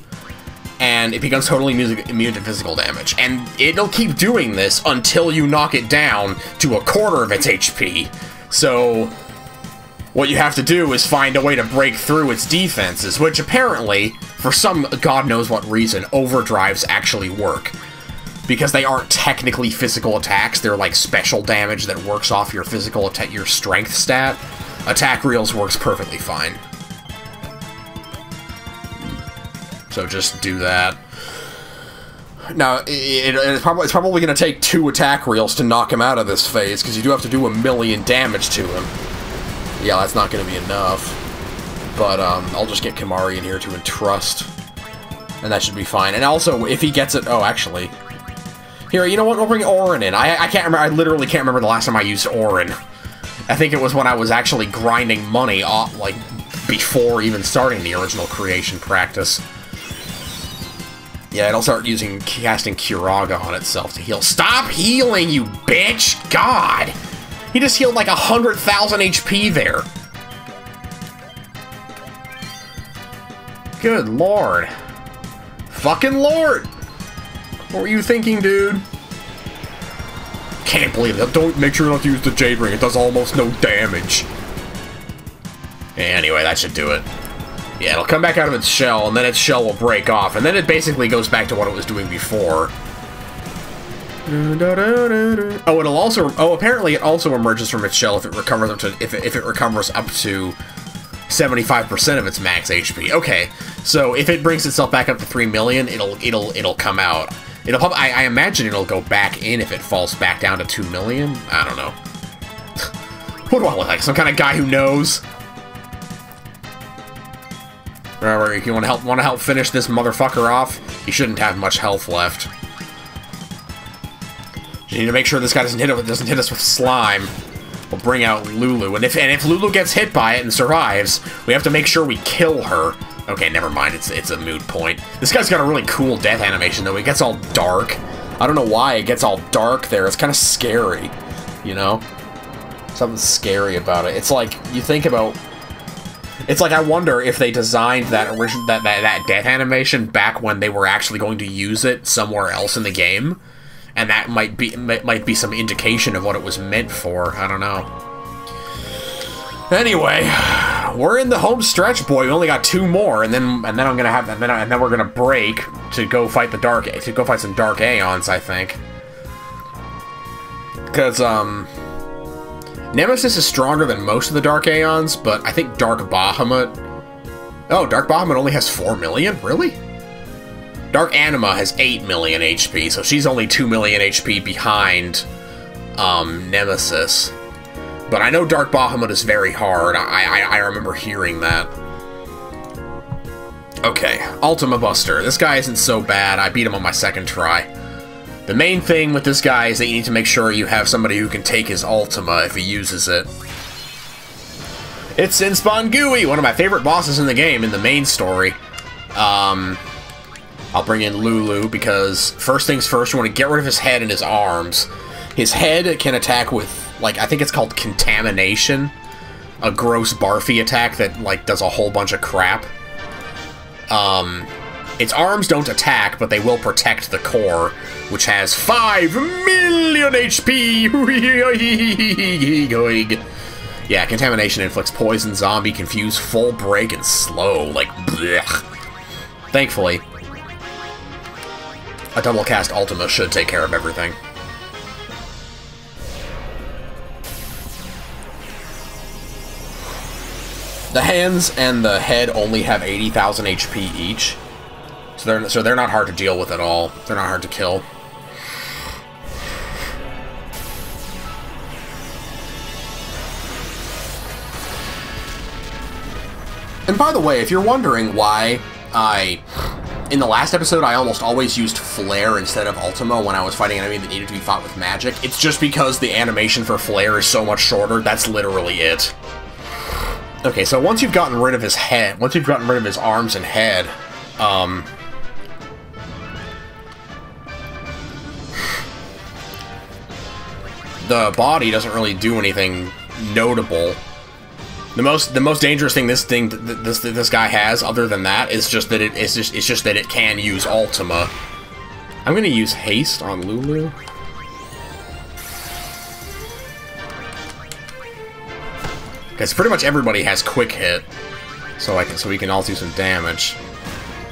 [SPEAKER 1] and it becomes totally immune to physical damage. And it'll keep doing this until you knock it down to a quarter of its HP. So, what you have to do is find a way to break through its defenses, which apparently, for some god knows what reason, overdrives actually work. Because they aren't technically physical attacks, they're like special damage that works off your physical attack, your strength stat attack reels works perfectly fine. So just do that. Now, it, it's probably, it's probably going to take two attack reels to knock him out of this phase, because you do have to do a million damage to him. Yeah, that's not going to be enough. But um, I'll just get Kimahri in here to entrust. And that should be fine. And also, if he gets it... Oh, actually. Here, you know what? We'll bring Auron in. I, I can't remember... I literally can't remember the last time I used Auron. I think it was when I was actually grinding money off, like, before even starting the original creation practice. Yeah, it'll start using casting Curaga on itself to heal. Stop healing, you bitch! God! He just healed like a 100,000 HP there. Good lord. Fucking lord! What were you thinking, dude? Can't believe that. Don't make sure not to use the Jade Ring. It does almost no damage. Anyway, that should do it. Yeah, it'll come back out of its shell, and then its shell will break off, and then it basically goes back to what it was doing before. Oh, it'll also. Oh, apparently it also emerges from its shell if it recovers up to if it, if it recovers up to 75% of its max HP. Okay, so if it brings itself back up to 3 million, it'll it'll it'll come out. It'll. I, I imagine it'll go back in if it falls back down to 2 million. I don't know. what do I look like? Some kind of guy who knows? Remember, if you want to help want to help finish this motherfucker off, you shouldn't have much health left. You need to make sure this guy doesn't hit it doesn't hit us with slime. We'll bring out Lulu, and if and if Lulu gets hit by it and survives, we have to make sure we kill her. Okay, never mind. It's it's a moot point. This guy's got a really cool death animation though. It gets all dark. I don't know why it gets all dark there. It's kind of scary, you know. Something scary about it. It's like you think about it's like I wonder if they designed that original that, that that death animation back when they were actually going to use it somewhere else in the game, and that might be might be some indication of what it was meant for. I don't know. Anyway, we're in the home stretch, boy. We only got two more, and then and then I'm gonna have and then and then we're gonna break to go fight the dark to go fight some dark aeons. I think because um Nemesis is stronger than most of the Dark Aeons, but I think Dark Bahamut... Oh, Dark Bahamut only has 4 million? Really? Dark Anima has 8 million HP, so she's only 2 million HP behind um, Nemesis. But I know Dark Bahamut is very hard. I, I, I remember hearing that. Okay, Ultima Buster. This guy isn't so bad. I beat him on my second try. The main thing with this guy is that you need to make sure you have somebody who can take his Ultima if he uses it. It's Sinspawn Gui, one of my favorite bosses in the game, in the main story. Um, I'll bring in Lulu, because first things first, you want to get rid of his head and his arms. His head can attack with, like, I think it's called Contamination. A gross barfy attack that, like, does a whole bunch of crap. Um, its arms don't attack, but they will protect the core, which has 5 million HP! yeah, Contamination inflicts poison, zombie, confuse, full break, and slow. Like, blech. Thankfully, a double cast Ultima should take care of everything. The hands and the head only have 80,000 HP each, so they're so they're not hard to deal with at all. They're not hard to kill. And by the way, if you're wondering why I in the last episode, I almost always used Flare instead of Ultima when I was fighting an enemy that needed to be fought with magic. It's just because the animation for Flare is so much shorter, that's literally it. Okay, so once you've gotten rid of his head, once you've gotten rid of his arms and head, um, the body doesn't really do anything notable. The most the most dangerous thing this thing this this guy has, other than that, is just that it is just it's just that it can use Ultima. I'm gonna use haste on Lulu. Because pretty much everybody has quick hit, so I can so we can all do some damage.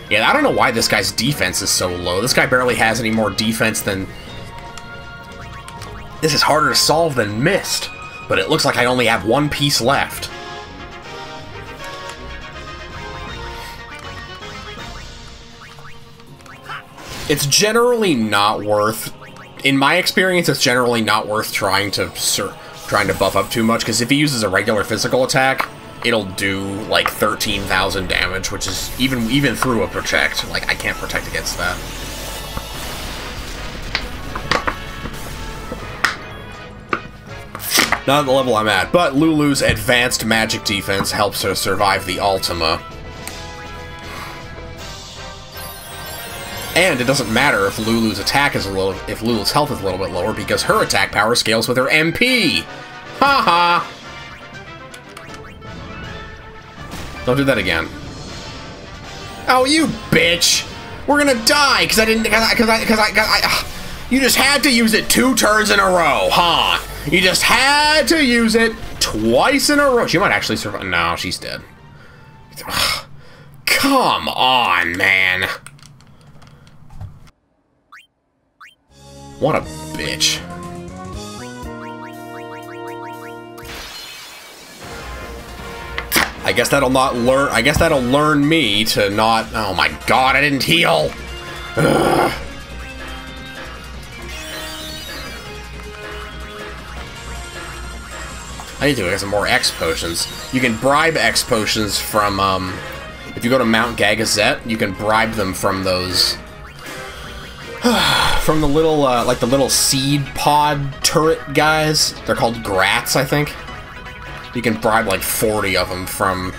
[SPEAKER 1] Yeah, I don't know why this guy's defense is so low. This guy barely has any more defense than this is harder to solve than Myst, but it looks like I only have one piece left. It's generally not worth, in my experience, it's generally not worth trying to trying to buff up too much, because if he uses a regular physical attack, it'll do like 13,000 damage, which is even even through a protect. Like, I can't protect against that. Not at the level I'm at, but Lulu's advanced magic defense helps her survive the Ultima. And it doesn't matter if Lulu's attack is a little, if Lulu's health is a little bit lower because her attack power scales with her MP. Ha ha. Don't do that again. Oh, you bitch! We're gonna die because I didn't, because I, because I, because I, I, uh, you just had to use it two turns in a row, huh? You just had to use it twice in a row. She might actually survive. No, she's dead. Come on, man. What a bitch. I guess that'll not learn. I guess that'll learn me to not. Oh my god! I didn't heal. Ugh. I need to get some more X potions. You can bribe X potions from. Um, if you go to Mount Gagazet, you can bribe them from those. from the little, uh, like the little seed pod turret guys. They're called Grats, I think. You can bribe like 40 of them from...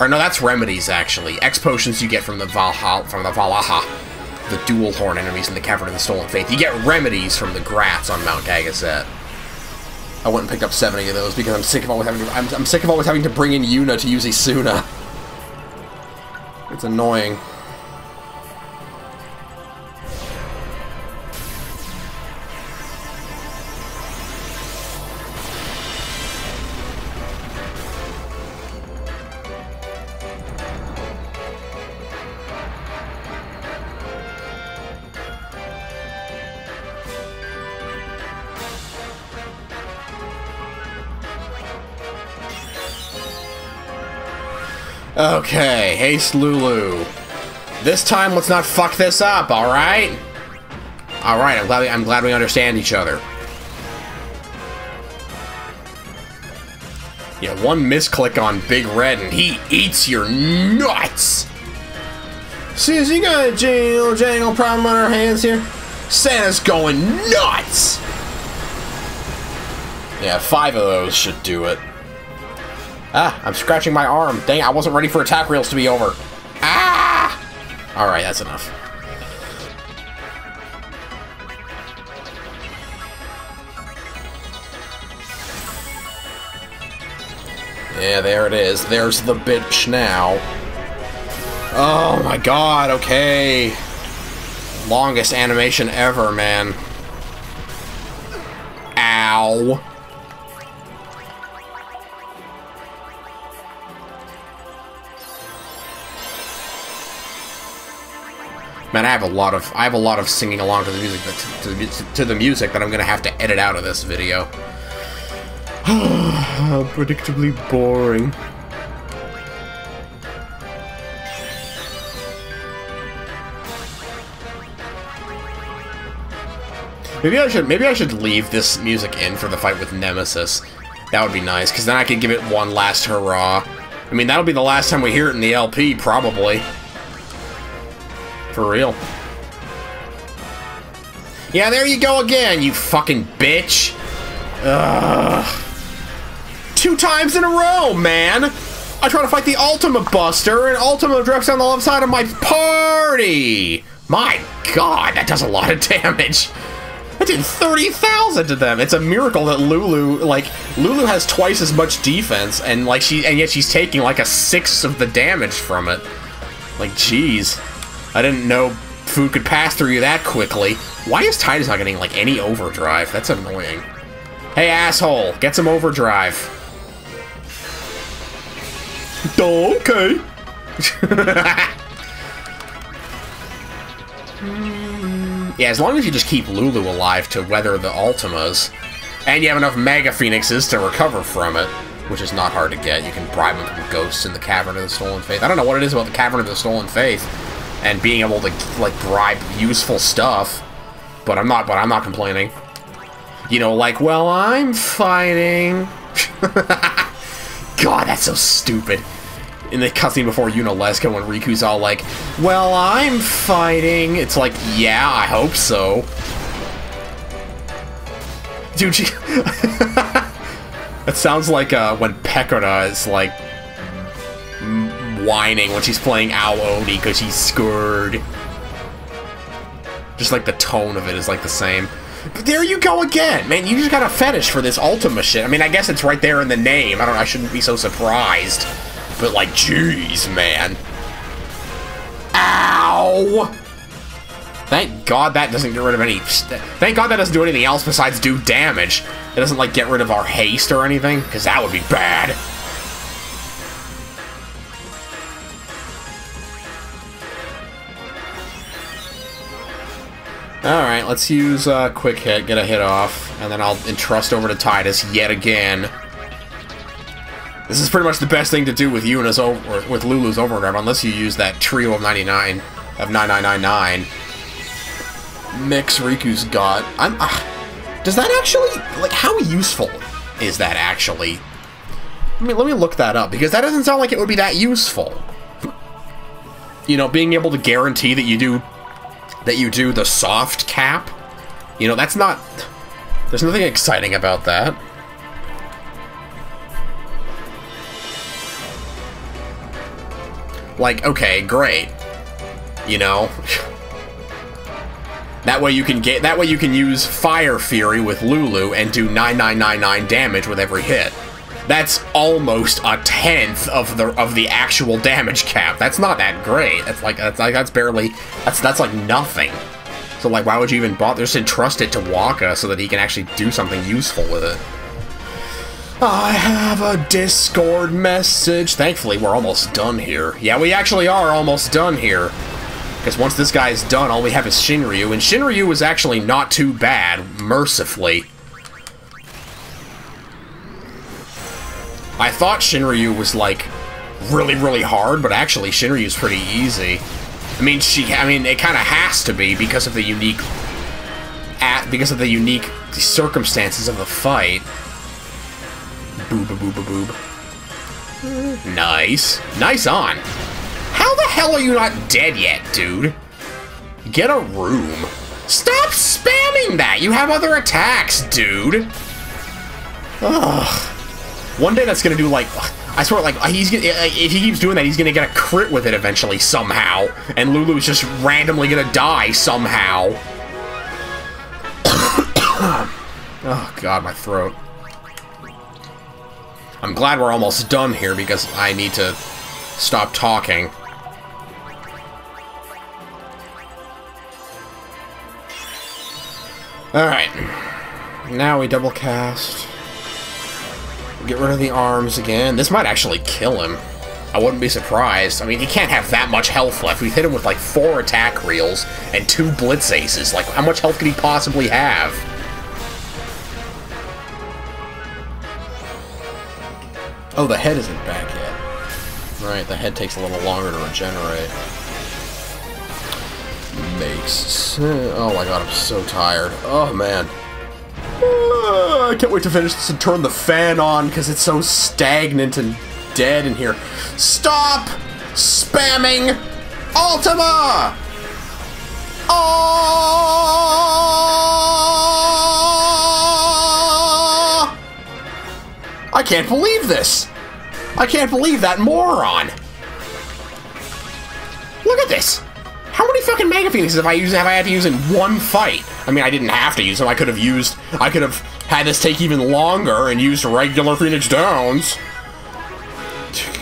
[SPEAKER 1] Or no, that's remedies, actually. X potions you get from the Valhalla, from the Valaha. The dual horn enemies in the Cavern of the Stolen Faith. You get remedies from the Grats on Mount Gagazet. I went and picked up 70 of those because I'm sick of always having to, I'm, I'm sick of always having to bring in Yuna to use Esuna. It's annoying. Okay, Haste Lulu. This time, let's not fuck this up, alright? Alright, I'm glad, we, I'm glad we understand each other. Yeah, one misclick on Big Red and he eats your nuts! Susie got a jangle jangle problem on her hands here. Santa's going nuts! Yeah, five of those should do it. Ah, I'm scratching my arm. Dang, I wasn't ready for attack reels to be over. Ah! Alright, that's enough. Yeah, there it is. There's the bitch now. Oh my god, okay. Longest animation ever, man. Ow. Man, I have a lot of I have a lot of singing along to the music to, the, to the music that I'm gonna have to edit out of this video. Predictably boring. Maybe I should maybe I should leave this music in for the fight with Nemesis. That would be nice, because then I could give it one last hurrah. I mean, that'll be the last time we hear it in the LP, probably. For real. Yeah, there you go again, you fucking bitch. Ugh. Two times in a row, man! I try to fight the Ultima Buster, and Ultima directs on the left side of my party! My god, that does a lot of damage! I did 30,000 to them! It's a miracle that Lulu, like, Lulu has twice as much defense, and, like, she, and yet she's taking, like, a sixth of the damage from it. Like, jeez. I didn't know food could pass through you that quickly. Why is Tidus not getting, like, any overdrive? That's annoying. Hey, asshole, get some overdrive. okay. yeah, as long as you just keep Lulu alive to weather the Ultimas, and you have enough Mega Phoenixes to recover from it, which is not hard to get. You can bribe them from ghosts in the Cavern of the Stolen Faith. I don't know what it is about the Cavern of the Stolen Faith and being able to like bribe useful stuff, but I'm not. But I'm not complaining. You know, like, well, I'm fighting. God, that's so stupid. In the cutscene before Yunalesca, when Rikku's all like, well, I'm fighting. It's like, yeah, I hope so. Dude, she... It sounds like uh, when Pekora is like whining when she's playing Ao Oni because she's scared. Just like the tone of it is like the same. But there you go again, man. You just got a fetish for this Ultima shit. I mean, I guess it's right there in the name. I don't. I shouldn't be so surprised. But like, jeez, man. Ow! Thank God that doesn't get rid of any... Thank God that doesn't do anything else besides do damage. It doesn't, like, get rid of our haste or anything, because that would be bad. Alright, let's use uh, Quick Hit, get a hit off, and then I'll entrust over to Tidus yet again. This is pretty much the best thing to do with Yuna's over with Lulu's Overdrive, unless you use that trio of 99 of 9999 mix Rikku's got. I'm. Uh, does that actually like how useful is that actually? I mean, let me look that up because that doesn't sound like it would be that useful. You know, being able to guarantee that you do that you do the soft cap. You know, that's not... There's nothing exciting about that. Like, okay, great. You know? that way you can get that way you can use Fire Fury with Lulu and do 9999 damage with every hit. That's almost a tenth of the of the actual damage cap. That's not that great. That's like that's like that's barely that's that's like nothing. So like why would you even bother just entrust it to Wakka so that he can actually do something useful with it? I have a Discord message. Thankfully, we're almost done here. Yeah, we actually are almost done here. Because once this guy is done, all we have is Shinryu, and Shinryu was actually not too bad, mercifully. I thought Shinryu was, like, really, really hard, but actually Shinryu's pretty easy. I mean, she, I mean, it kind of has to be because of the unique, at, because of the unique circumstances of the fight. Boob, boob, boob, boob. Nice. Nice on. How the hell are you not dead yet, dude? Get a room. Stop spamming that! You have other attacks, dude! Ugh. One day that's gonna do like, I swear, like he's gonna, if he keeps doing that, he's gonna get a crit with it eventually somehow, and Lulu's just randomly gonna die somehow. oh god, my throat. I'm glad we're almost done here because I need to stop talking. Alright. Now we double cast. Get rid of the arms again. This might actually kill him. I wouldn't be surprised. I mean, he can't have that much health left. We hit him with like four attack reels and two blitz aces. Like, how much health could he possibly have? Oh, the head isn't back yet. Right, the head takes a little longer to regenerate. Makes sense. Oh my god, I'm so tired. Oh, man. I can't wait to finish this and turn the fan on because it's so stagnant and dead in here. Stop spamming Ultima! Oh! I can't believe this! I can't believe that moron! Look at this! How many fucking Mega Phoenixes have I used have I had to use in one fight? I mean, I didn't have to use them. I could have used... I could have had this take even longer and used regular Phoenix Downs.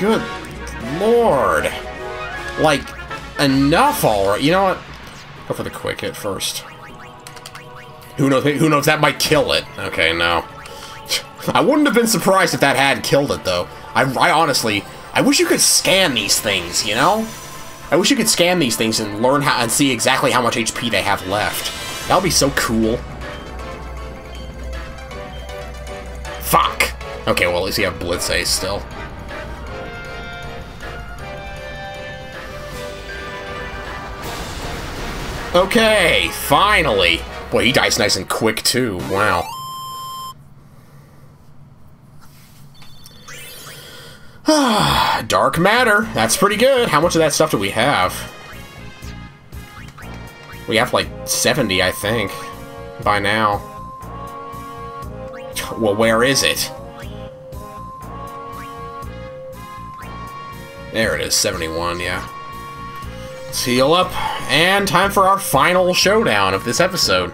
[SPEAKER 1] Good lord. Like, enough already. You know what? Go for the quick hit first. Who knows? Who knows? That might kill it. Okay, no. I wouldn't have been surprised if that had killed it, though. I, I honestly... I wish you could scan these things, you know? I wish you could scan these things and learn how and see exactly how much HP they have left. That would be so cool. Fuck! Okay, well, at least you have Blitz Ace still. Okay, finally! Boy, he dies nice and quick, too. Wow. Dark matter. That's pretty good. How much of that stuff do we have? We have like 70, I think, by now. Well, where is it? There it is, 71, yeah. Let's heal up, and time for our final showdown of this episode.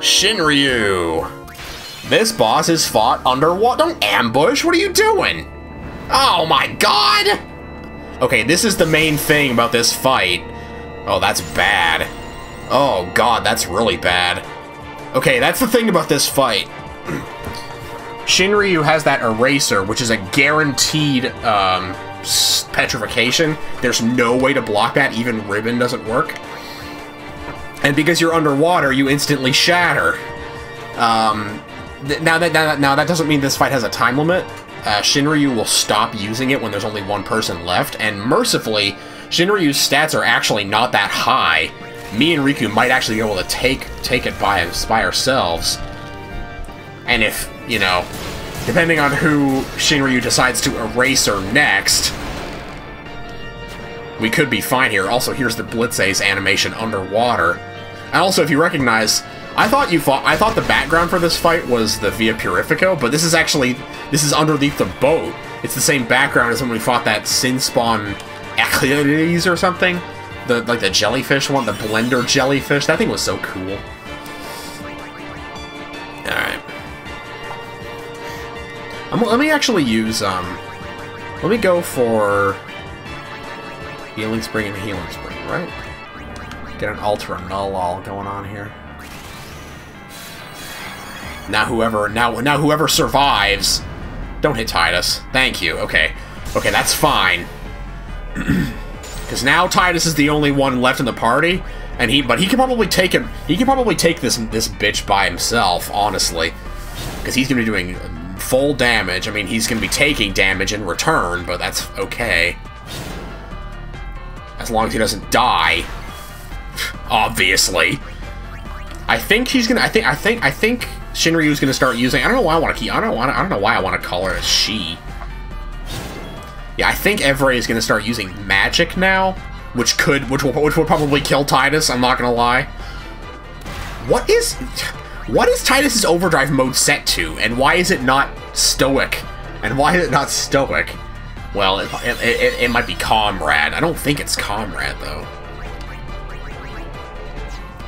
[SPEAKER 1] Shinryu. This boss is fought underwater. Don't ambush, what are you doing? Oh my god! Okay, this is the main thing about this fight. Oh, that's bad. Oh god, that's really bad. Okay, that's the thing about this fight. Shinryu has that eraser, which is a guaranteed um, petrification. There's no way to block that, even ribbon doesn't work. And because you're underwater, you instantly shatter. Um, now, that, now, now, that doesn't mean this fight has a time limit. Uh, Shinryu will stop using it when there's only one person left, and mercifully, Shinryu's stats are actually not that high. Me and Rikku might actually be able to take take it by, by ourselves. And if, you know, depending on who Shinryu decides to erase her next, we could be fine here. Also, here's the Blitz Ace animation underwater. And also, if you recognize, I thought you fought, I thought the background for this fight was the Via Purifico, but this is actually, this is underneath the boat. It's the same background as when we fought that Sin Spawn Achilles or something. The, like the jellyfish one, the blender jellyfish. That thing was so cool. Alright. let me actually use, um, let me go for Healing Spring and Healing Spring, right? Get an Ultra NulAll going on here. Now whoever, now, now whoever survives, don't hit Tidus. Thank you, okay. Okay, that's fine. Because now Tidus is the only one left in the party, and he, but he can probably take him, he can probably take this, this bitch by himself, honestly. Because he's going to be doing full damage. I mean, he's going to be taking damage in return, but that's okay. As long as he doesn't die. Obviously. I think he's gonna. I think. I think. I think Shinryu's gonna start using. I don't know why I want to keep. I don't want. I don't know why I want to call her a she. Yeah, I think Evrae is gonna start using magic now, which could, which will, which will probably kill Tidus. I'm not gonna lie. What is, what is Tidus's overdrive mode set to, and why is it not stoic? And why is it not stoic? Well, it, it, it, it might be Comrade. I don't think it's Comrade, though.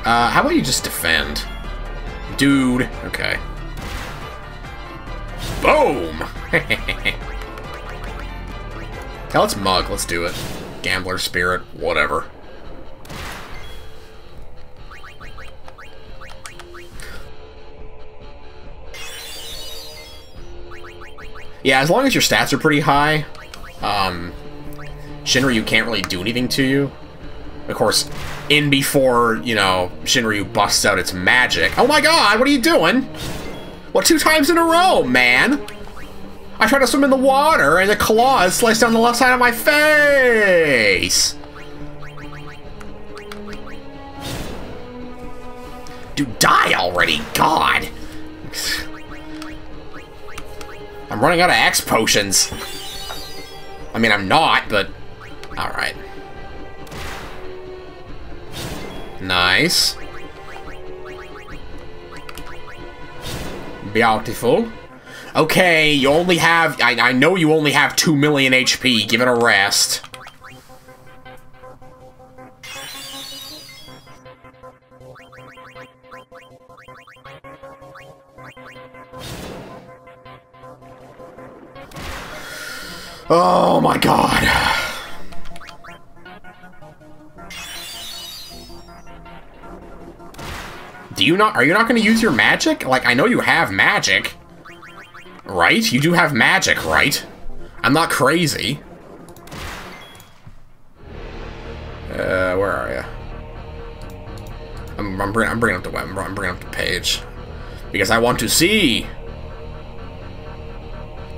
[SPEAKER 1] Uh, how about you just defend? Dude. Okay. Boom! now let's mug. Let's do it. Gambler spirit, whatever. Yeah, as long as your stats are pretty high, um, Shinryu can't really do anything to you. Of course, in before, you know, Shinryu busts out its magic. Oh my god, what are you doing? What, two times in a row, man! I tried to swim in the water, and the claws sliced down the left side of my face! Dude, die already, god! I'm running out of X potions. I mean, I'm not, but... Alright. Nice. Beautiful. Okay, you only have... I, I know you only have 2 million HP. Give it a rest. Oh my god. Do you not- are you not gonna use your magic? Like, I know you have magic. Right? You do have magic, right? I'm not crazy. Uh, where are you? I'm, I'm, bring, I'm bringing up the web. I'm bringing up the page because I want to see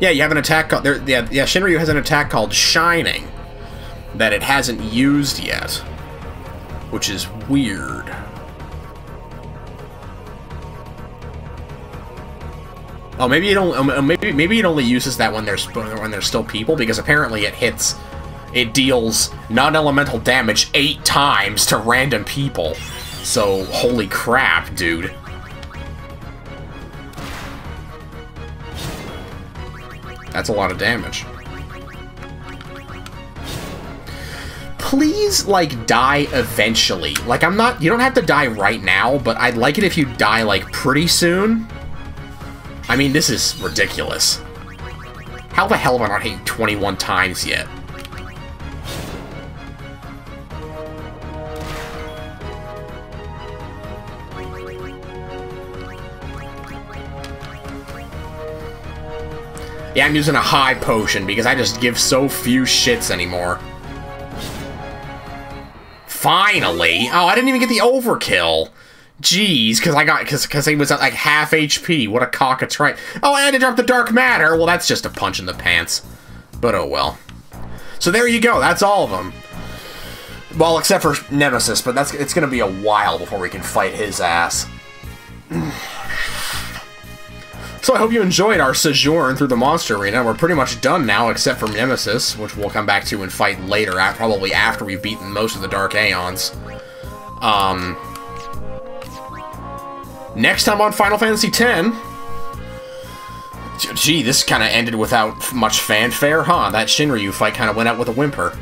[SPEAKER 1] yeah, you have an attack called... There, yeah, yeah, Shinryu has an attack called Shining that it hasn't used yet. Which is weird. Oh, maybe it only oh, maybe maybe it only uses that when there's when there's still people because apparently it hits it deals non-elemental damage eight times to random people. So holy crap, dude. That's a lot of damage. please, like, die eventually. Like, I'm not... You don't have to die right now, but I'd like it if you die, like, pretty soon. I mean, this is ridiculous. How the hell am I not hitting 21 times yet? Yeah, I'm using a high potion because I just give so few shits anymore. Finally! Oh, I didn't even get the overkill. Jeez, because I got because because he was at like half HP. What a cockatrice! Oh, I to drop the dark matter. Well, that's just a punch in the pants. But oh well. So there you go. That's all of them. Well, except for Nemesis, but that's it's gonna be a while before we can fight his ass. So I hope you enjoyed our sojourn through the monster arena. We're pretty much done now, except for Nemesis, which we'll come back to and fight later, probably after we've beaten most of the Dark Aeons. Um, next time on Final Fantasy X... Gee, this kind of ended without much fanfare, huh? That Shinryu fight kind of went out with a whimper.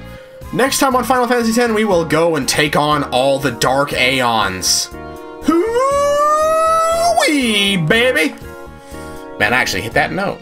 [SPEAKER 1] Next time on Final Fantasy X, we will go and take on all the Dark Aeons. Hoo-wee, baby! Man, I actually hit that note.